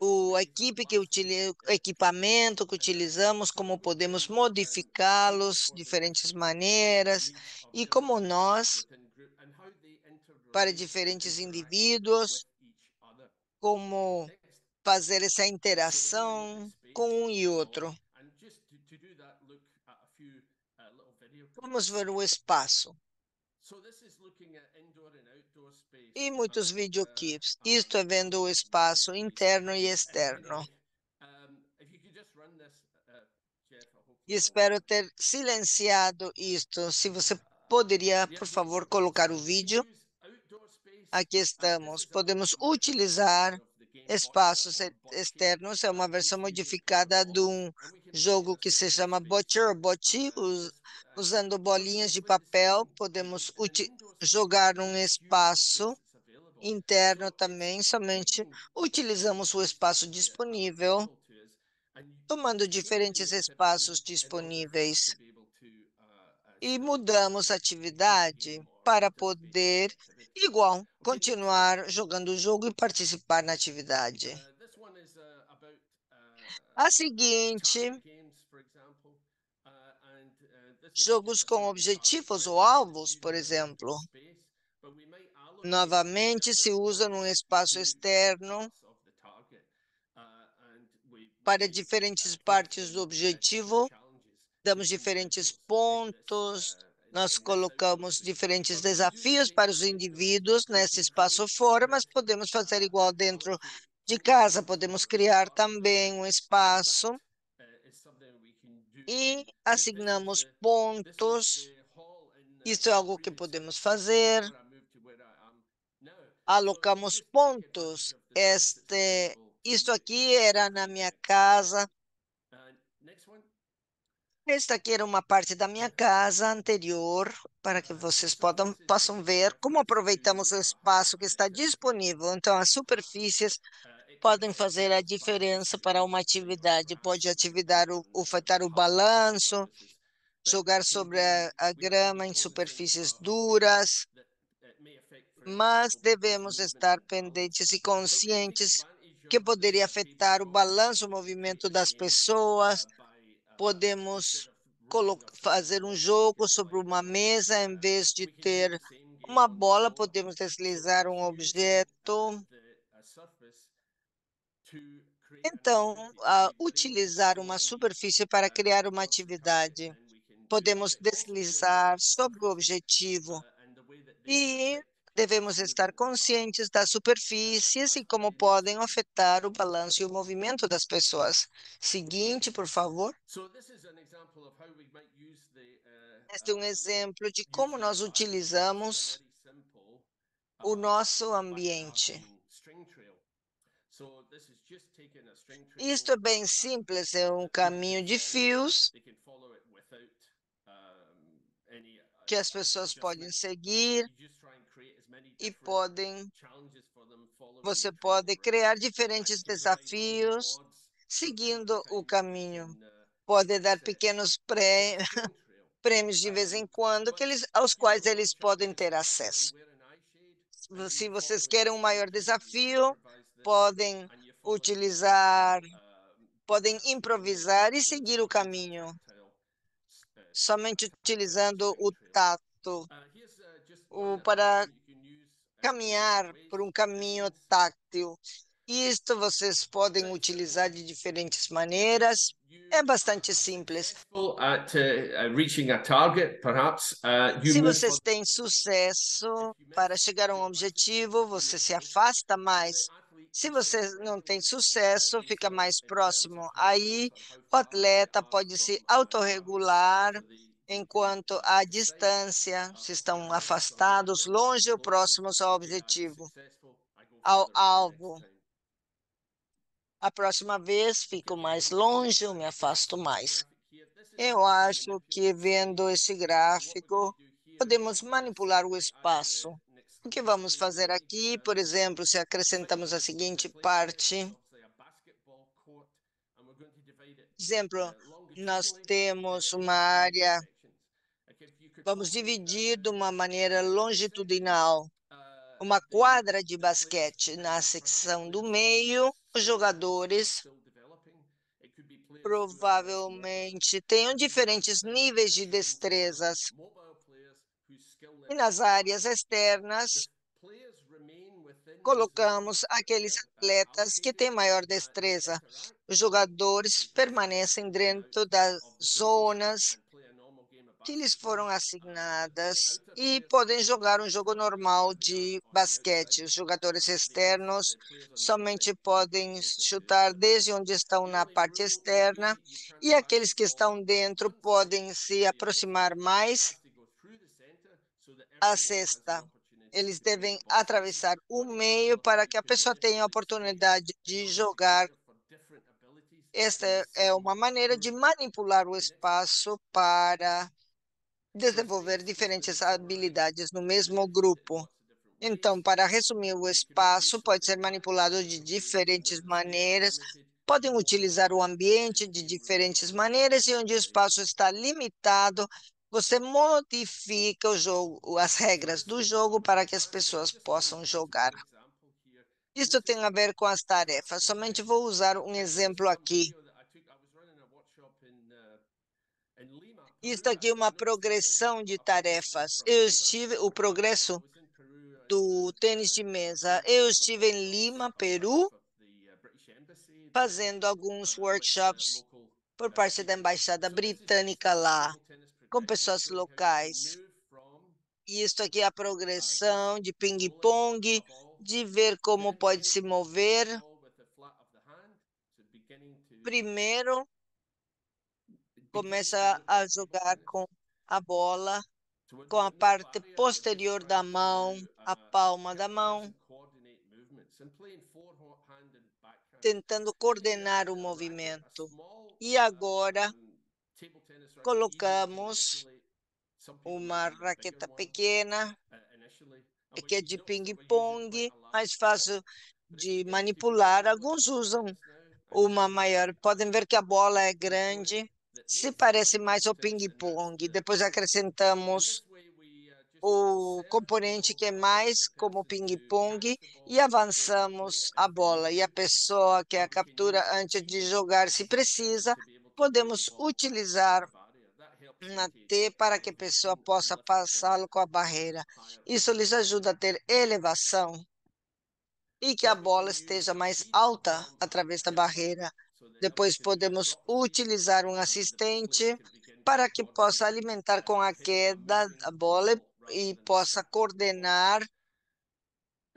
O equipe que utiliza, equipamento que utilizamos, como podemos modificá-los, diferentes maneiras, e como nós, para diferentes indivíduos, como fazer essa interação com um e outro. Vamos ver o espaço. E muitos videoclips. Isto é vendo o espaço interno e externo. E espero ter silenciado isto. Se você poderia, por favor, colocar o vídeo. Aqui estamos. Podemos utilizar espaços externos. É uma versão modificada de um jogo que se chama Butcher Bocce, usando bolinhas de papel, podemos jogar num espaço interno também, somente utilizamos o espaço disponível, tomando diferentes espaços disponíveis e mudamos a atividade para poder, igual, continuar jogando o jogo e participar na atividade. A seguinte jogos com objetivos ou alvos, por exemplo. Novamente, se usa num espaço externo para diferentes partes do objetivo, damos diferentes pontos, nós colocamos diferentes desafios para os indivíduos nesse espaço fora, mas podemos fazer igual dentro de casa, podemos criar também um espaço e assignamos pontos. Isso é algo que podemos fazer. Alocamos pontos. Este, isto aqui era na minha casa. Esta aqui era uma parte da minha casa anterior, para que vocês podam, possam ver como aproveitamos o espaço que está disponível. Então, as superfícies podem fazer a diferença para uma atividade. Pode atividade o, o afetar o balanço, jogar sobre a, a grama em superfícies duras, mas devemos estar pendentes e conscientes que poderia afetar o balanço, o movimento das pessoas. Podemos fazer um jogo sobre uma mesa, em vez de ter uma bola, podemos deslizar um objeto então, utilizar uma superfície para criar uma atividade. Podemos deslizar sobre o objetivo e devemos estar conscientes das superfícies e como podem afetar o balanço e o movimento das pessoas. Seguinte, por favor. Este é um exemplo de como nós utilizamos o nosso ambiente. Isto é bem simples, é um caminho de fios que as pessoas podem seguir e podem você pode criar diferentes desafios seguindo o caminho. Pode dar pequenos pré, prêmios de vez em quando que eles, aos quais eles podem ter acesso. Se vocês querem um maior desafio, podem utilizar, podem improvisar e seguir o caminho, somente utilizando o tato o, para caminhar por um caminho táctil. Isto vocês podem utilizar de diferentes maneiras. É bastante simples. Uh, perhaps, uh, Se vocês têm sucesso para chegar a um objetivo, você se afasta mais. Se você não tem sucesso, fica mais próximo. Aí o atleta pode se autorregular enquanto a distância, se estão afastados, longe ou próximos ao objetivo, ao alvo. A próxima vez fico mais longe, eu me afasto mais. Eu acho que vendo esse gráfico, podemos manipular o espaço. O que vamos fazer aqui, por exemplo, se acrescentamos a seguinte parte. Exemplo, nós temos uma área Vamos dividir de uma maneira longitudinal uma quadra de basquete na secção do meio. Os jogadores provavelmente tenham diferentes níveis de destrezas. E nas áreas externas, colocamos aqueles atletas que têm maior destreza. Os jogadores permanecem dentro das zonas que lhes foram assignadas e podem jogar um jogo normal de basquete. Os jogadores externos somente podem chutar desde onde estão na parte externa e aqueles que estão dentro podem se aproximar mais à cesta. Eles devem atravessar o meio para que a pessoa tenha a oportunidade de jogar esta é uma maneira de manipular o espaço para desenvolver diferentes habilidades no mesmo grupo. Então, para resumir, o espaço pode ser manipulado de diferentes maneiras, podem utilizar o ambiente de diferentes maneiras e onde o espaço está limitado, você modifica o jogo, as regras do jogo para que as pessoas possam jogar. Isso tem a ver com as tarefas. Somente vou usar um exemplo aqui. Isso aqui é uma progressão de tarefas. Eu estive, o progresso do tênis de mesa. Eu estive em Lima, Peru, fazendo alguns workshops por parte da embaixada britânica lá, com pessoas locais. E isso aqui é a progressão de ping-pong, de ver como pode se mover. Primeiro, começa a jogar com a bola, com a parte posterior da mão, a palma da mão, tentando coordenar o movimento. E agora colocamos uma raqueta pequena, que é de ping-pong, mais fácil de manipular. Alguns usam uma maior. Podem ver que a bola é grande se parece mais ao ping-pong. Depois acrescentamos o componente que é mais como ping-pong e avançamos a bola. E a pessoa que a captura antes de jogar, se precisa, podemos utilizar na T para que a pessoa possa passá-lo com a barreira. Isso lhes ajuda a ter elevação e que a bola esteja mais alta através da barreira. Depois podemos utilizar um assistente para que possa alimentar com a queda a bola e possa coordenar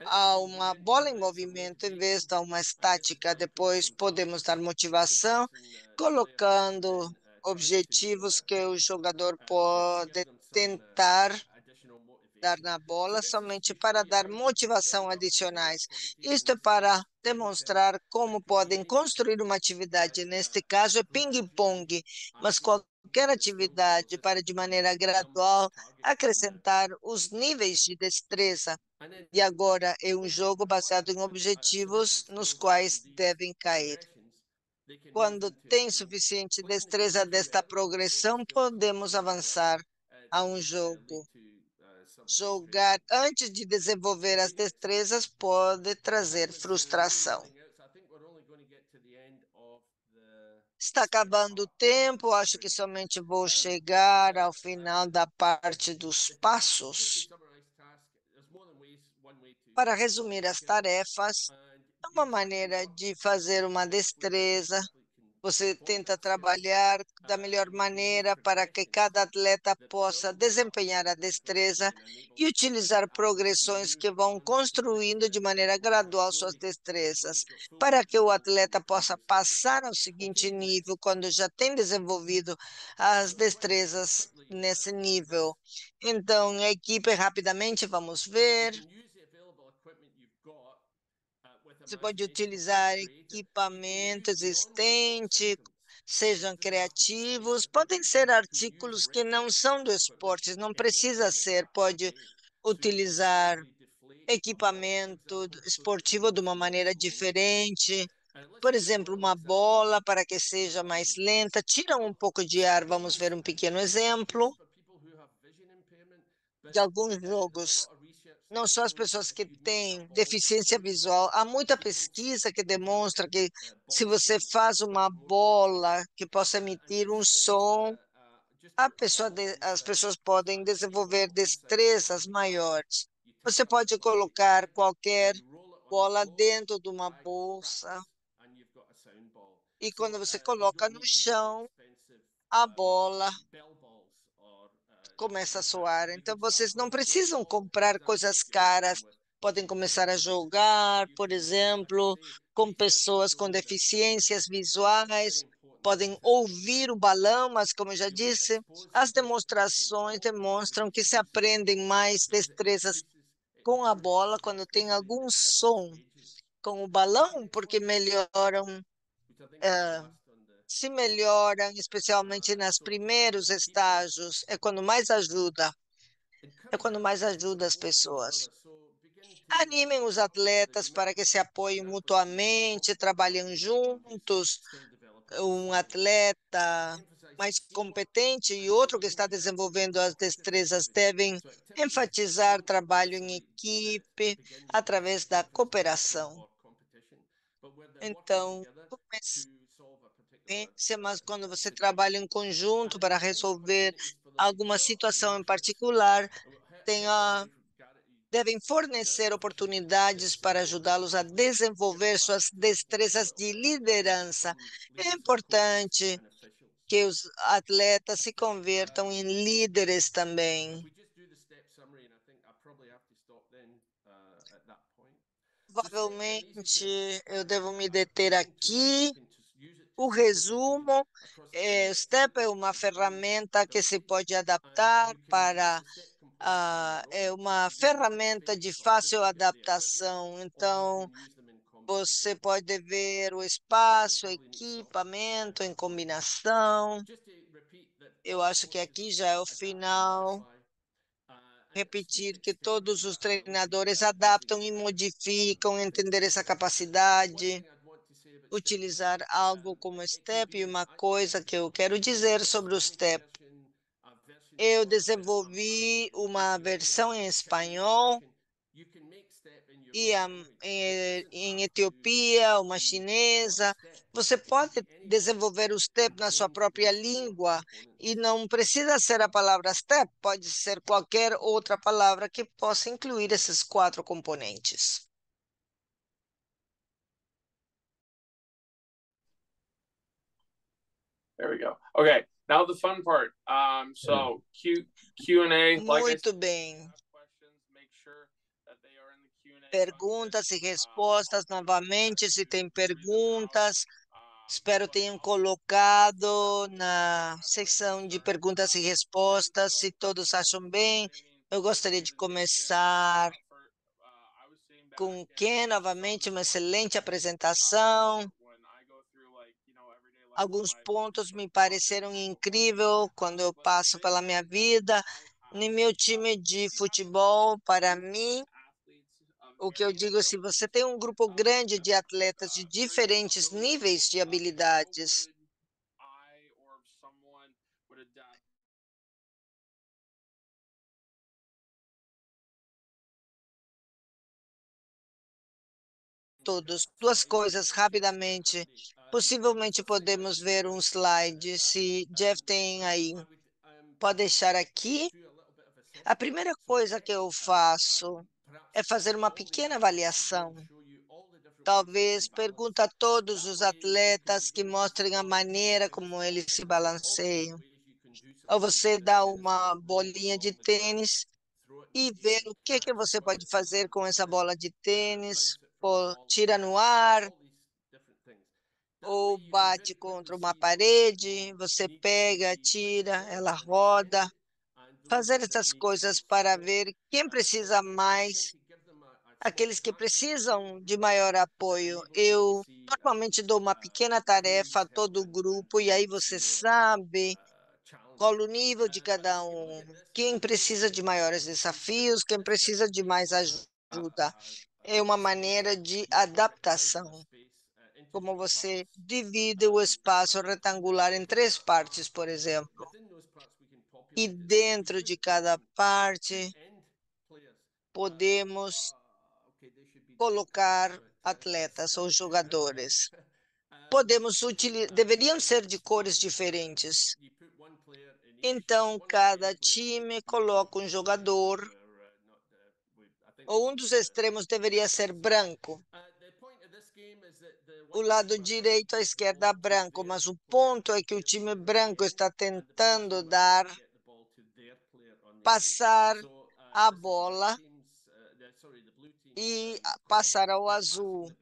a uma bola em movimento em vez de uma estática. Depois podemos dar motivação, colocando objetivos que o jogador pode tentar dar na bola somente para dar motivação adicionais. Isto é para demonstrar como podem construir uma atividade. Neste caso é ping-pong, mas qualquer atividade para, de maneira gradual, acrescentar os níveis de destreza. E agora é um jogo baseado em objetivos nos quais devem cair. Quando tem suficiente destreza desta progressão, podemos avançar a um jogo. jogar antes de desenvolver as destrezas pode trazer frustração. Está acabando o tempo, acho que somente vou chegar ao final da parte dos passos. Para resumir as tarefas, uma maneira de fazer uma destreza você tenta trabalhar da melhor maneira para que cada atleta possa desempenhar a destreza e utilizar progressões que vão construindo de maneira gradual suas destrezas, para que o atleta possa passar ao seguinte nível quando já tem desenvolvido as destrezas nesse nível. Então, a equipe, rapidamente, vamos ver. Você pode utilizar equipamento existente, sejam criativos, podem ser artículos que não são do esporte, não precisa ser, pode utilizar equipamento esportivo de uma maneira diferente, por exemplo, uma bola para que seja mais lenta, tira um pouco de ar, vamos ver um pequeno exemplo. De alguns jogos não só as pessoas que têm deficiência visual. Há muita pesquisa que demonstra que se você faz uma bola que possa emitir um som, pessoa de, as pessoas podem desenvolver destrezas maiores. Você pode colocar qualquer bola dentro de uma bolsa e quando você coloca no chão, a bola começa a soar. Então, vocês não precisam comprar coisas caras, podem começar a jogar, por exemplo, com pessoas com deficiências visuais, podem ouvir o balão, mas, como eu já disse, as demonstrações demonstram que se aprendem mais destrezas com a bola quando tem algum som com o balão, porque melhoram. Uh, se melhoram, especialmente nos primeiros estágios, é quando mais ajuda, é quando mais ajuda as pessoas. Animem os atletas para que se apoiem mutuamente, trabalhem juntos. Um atleta mais competente e outro que está desenvolvendo as destrezas devem enfatizar trabalho em equipe através da cooperação. Então, comece mas quando você trabalha em conjunto para resolver alguma situação em particular, tenha, devem fornecer oportunidades para ajudá-los a desenvolver suas destrezas de liderança. É importante que os atletas se convertam em líderes também. Provavelmente eu devo me deter aqui o resumo, é, STEP é uma ferramenta que se pode adaptar para uh, é uma ferramenta de fácil adaptação. Então, você pode ver o espaço, equipamento em combinação. Eu acho que aqui já é o final. Repetir que todos os treinadores adaptam e modificam, entender essa capacidade utilizar algo como STEP e uma coisa que eu quero dizer sobre o STEP. Eu desenvolvi uma versão em espanhol e em Etiópia, uma chinesa. Você pode desenvolver o STEP na sua própria língua e não precisa ser a palavra STEP, pode ser qualquer outra palavra que possa incluir esses quatro componentes. There we go. Okay, now the fun part. Um, so Q Q and A. Muito like bem. Questions. Make sure that they are in the Q and perguntas e respostas novamente. Se tem perguntas, espero tenham colocado na seção de perguntas e respostas. Se todos acham bem, eu gostaria de começar com Ken, novamente, uma excelente apresentação. Alguns pontos me pareceram incríveis quando eu passo pela minha vida. No meu time de futebol, para mim, o que eu digo, se você tem um grupo grande de atletas de diferentes níveis de habilidades, todos. Duas coisas rapidamente. Possivelmente podemos ver um slide, se Jeff tem aí. Pode deixar aqui. A primeira coisa que eu faço é fazer uma pequena avaliação. Talvez pergunta a todos os atletas que mostrem a maneira como eles se balanceiam. Ou você dá uma bolinha de tênis e ver o que, que você pode fazer com essa bola de tênis, ou tira no ar, ou bate contra uma parede, você pega, tira, ela roda. Fazer essas coisas para ver quem precisa mais, aqueles que precisam de maior apoio. Eu normalmente dou uma pequena tarefa a todo o grupo e aí você sabe qual o nível de cada um, quem precisa de maiores desafios, quem precisa de mais ajuda. É uma maneira de adaptação como você divide o espaço retangular em três partes, por exemplo. E dentro de cada parte, podemos colocar atletas ou jogadores. Podemos utilizar, deveriam ser de cores diferentes. Então, cada time coloca um jogador, ou um dos extremos deveria ser branco, o lado direito à esquerda branco, mas o ponto é que o time branco está tentando dar passar a bola e passar ao azul.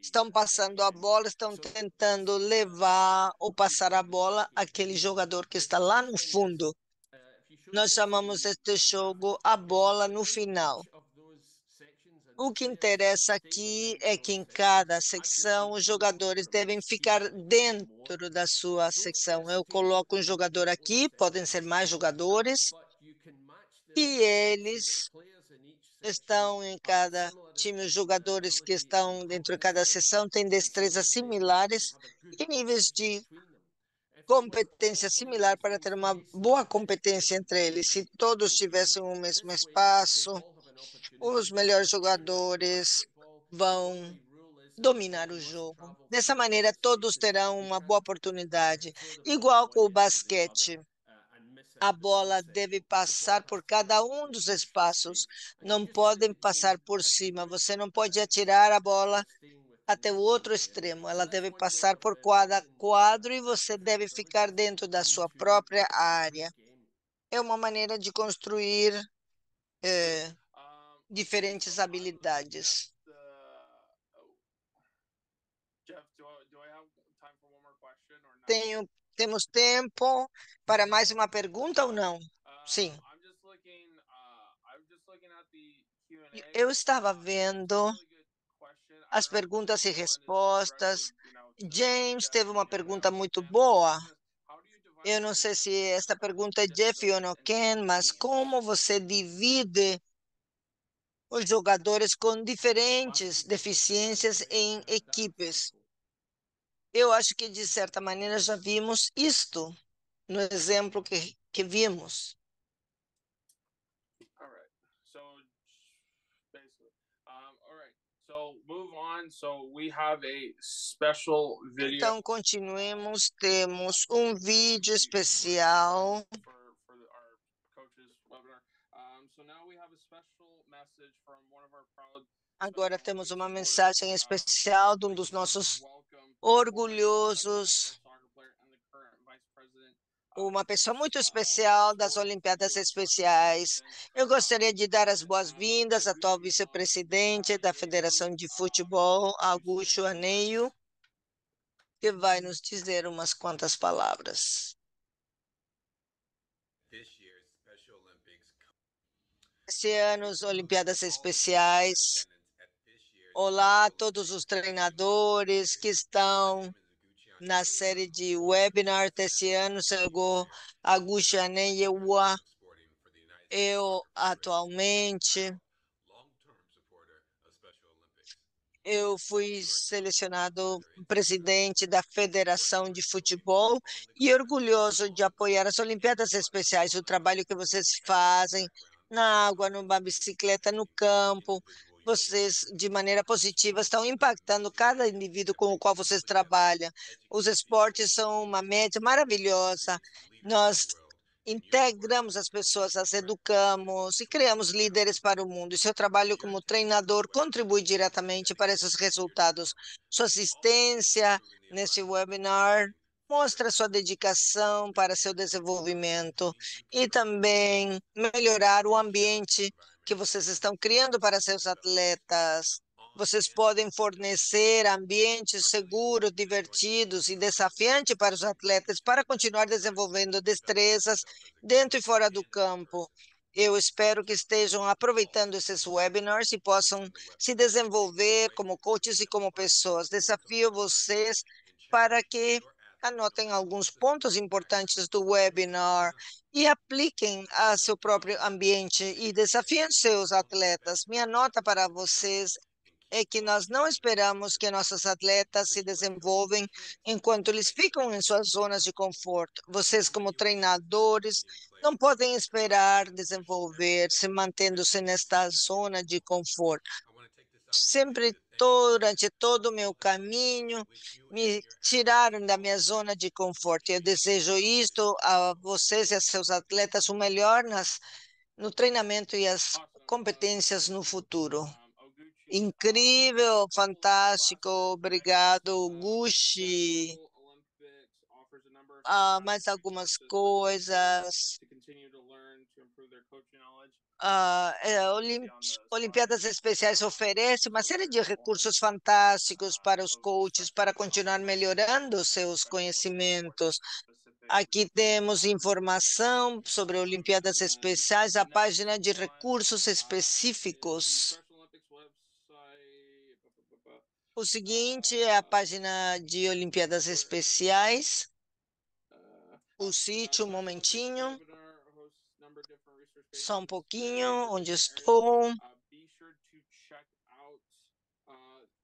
Estão passando a bola, estão tentando levar ou passar a bola àquele jogador que está lá no fundo. Nós chamamos este jogo a bola no final. O que interessa aqui é que em cada secção os jogadores devem ficar dentro da sua secção. Eu coloco um jogador aqui, podem ser mais jogadores, e eles estão em cada time, os jogadores que estão dentro de cada sessão têm destrezas similares e níveis de competência similar para ter uma boa competência entre eles. Se todos tivessem o mesmo espaço, os melhores jogadores vão dominar o jogo. Dessa maneira, todos terão uma boa oportunidade. Igual com o basquete, a bola deve passar por cada um dos espaços, não podem passar por cima. Você não pode atirar a bola até o outro extremo. Ela deve passar por cada quadro e você deve ficar dentro da sua própria área. É uma maneira de construir é, diferentes habilidades. Tenho, temos tempo para mais uma pergunta ou não? Sim. Eu estava vendo as perguntas e respostas. James teve uma pergunta muito boa. Eu não sei se esta pergunta é Jeff ou não Ken, mas como você divide os jogadores com diferentes deficiências em equipes. Eu acho que, de certa maneira, já vimos isto no exemplo que, que vimos. Então, continuemos. Temos um vídeo especial Agora temos uma mensagem especial de um dos nossos orgulhosos uma pessoa muito especial das Olimpíadas Especiais. Eu gostaria de dar as boas-vindas à atual vice-presidente da Federação de Futebol, Augusto Aneio, que vai nos dizer umas quantas palavras. Esse ano, as Olimpíadas Especiais. Olá a todos os treinadores que estão na série de webinar desse ano, Guxaneyewa. Eu, atualmente, eu fui selecionado presidente da Federação de Futebol e orgulhoso de apoiar as Olimpíadas Especiais, o trabalho que vocês fazem na água, numa bicicleta, no campo, vocês, de maneira positiva, estão impactando cada indivíduo com o qual vocês trabalham. Os esportes são uma média maravilhosa. Nós integramos as pessoas, as educamos e criamos líderes para o mundo. E seu trabalho como treinador contribui diretamente para esses resultados. Sua assistência nesse webinar mostra sua dedicação para seu desenvolvimento e também melhorar o ambiente que vocês estão criando para seus atletas. Vocês podem fornecer ambientes seguros, divertidos e desafiantes para os atletas para continuar desenvolvendo destrezas dentro e fora do campo. Eu espero que estejam aproveitando esses webinars e possam se desenvolver como coaches e como pessoas. Desafio vocês para que anotem alguns pontos importantes do webinar e apliquem a seu próprio ambiente e desafiem seus atletas. Minha nota para vocês é que nós não esperamos que nossos atletas se desenvolvam enquanto eles ficam em suas zonas de conforto. Vocês, como treinadores, não podem esperar desenvolver-se mantendo-se nesta zona de conforto. Sempre durante todo o meu caminho, me tiraram da minha zona de conforto. Eu desejo isto a vocês e a seus atletas o melhor nas, no treinamento e as competências no futuro. Incrível, fantástico, obrigado, Gucci. Ah, mais algumas coisas uh, Olim Olimpíadas Especiais oferece uma série de recursos fantásticos para os coaches para continuar melhorando seus conhecimentos. Aqui temos informação sobre Olimpíadas Especiais, a página de recursos específicos. O seguinte é a página de Olimpíadas Especiais. O sítio, um momentinho. Só um pouquinho, onde estou.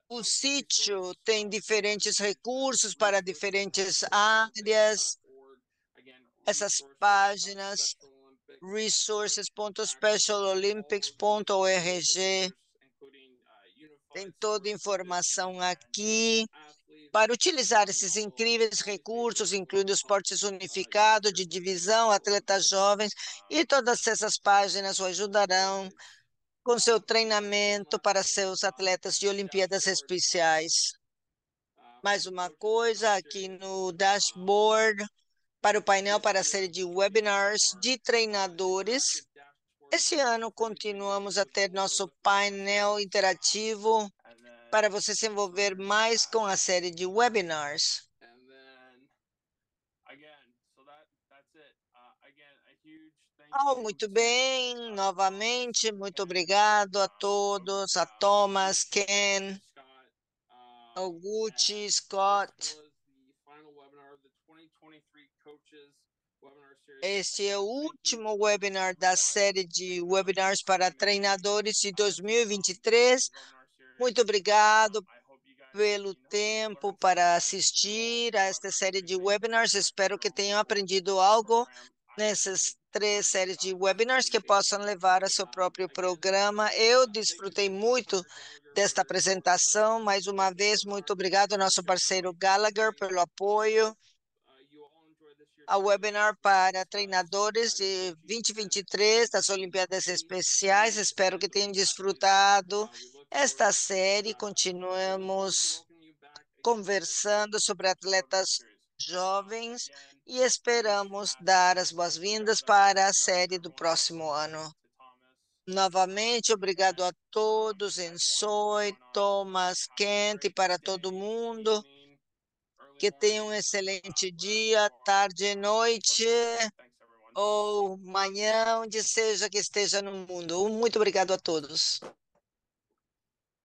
O sítio tem diferentes recursos para diferentes áreas. Essas páginas, resources.specialolympics.org, tem toda a informação aqui para utilizar esses incríveis recursos, incluindo esportes unificados, de divisão, atletas jovens, e todas essas páginas o ajudarão com seu treinamento para seus atletas de Olimpíadas Especiais. Mais uma coisa aqui no dashboard para o painel para a série de webinars de treinadores. Esse ano continuamos a ter nosso painel interativo para você se envolver mais com a série de webinars. Oh, muito bem, novamente, muito obrigado a todos, a Thomas, Ken, ao Gucci, Scott. Este é o último webinar da série de webinars para treinadores de 2023. Muito obrigado pelo tempo para assistir a esta série de webinars. Espero que tenham aprendido algo nessas três séries de webinars que possam levar a seu próprio programa. Eu desfrutei muito desta apresentação. Mais uma vez, muito obrigado ao nosso parceiro Gallagher pelo apoio a webinar para treinadores de 2023 das Olimpíadas Especiais. Espero que tenham desfrutado esta série. Continuamos conversando sobre atletas jovens e esperamos dar as boas-vindas para a série do próximo ano. Novamente, obrigado a todos, Ensoi, Thomas, Kent e para todo mundo. Que tenham um excelente dia, tarde, noite ou manhã, onde seja que esteja no mundo. Muito obrigado a todos.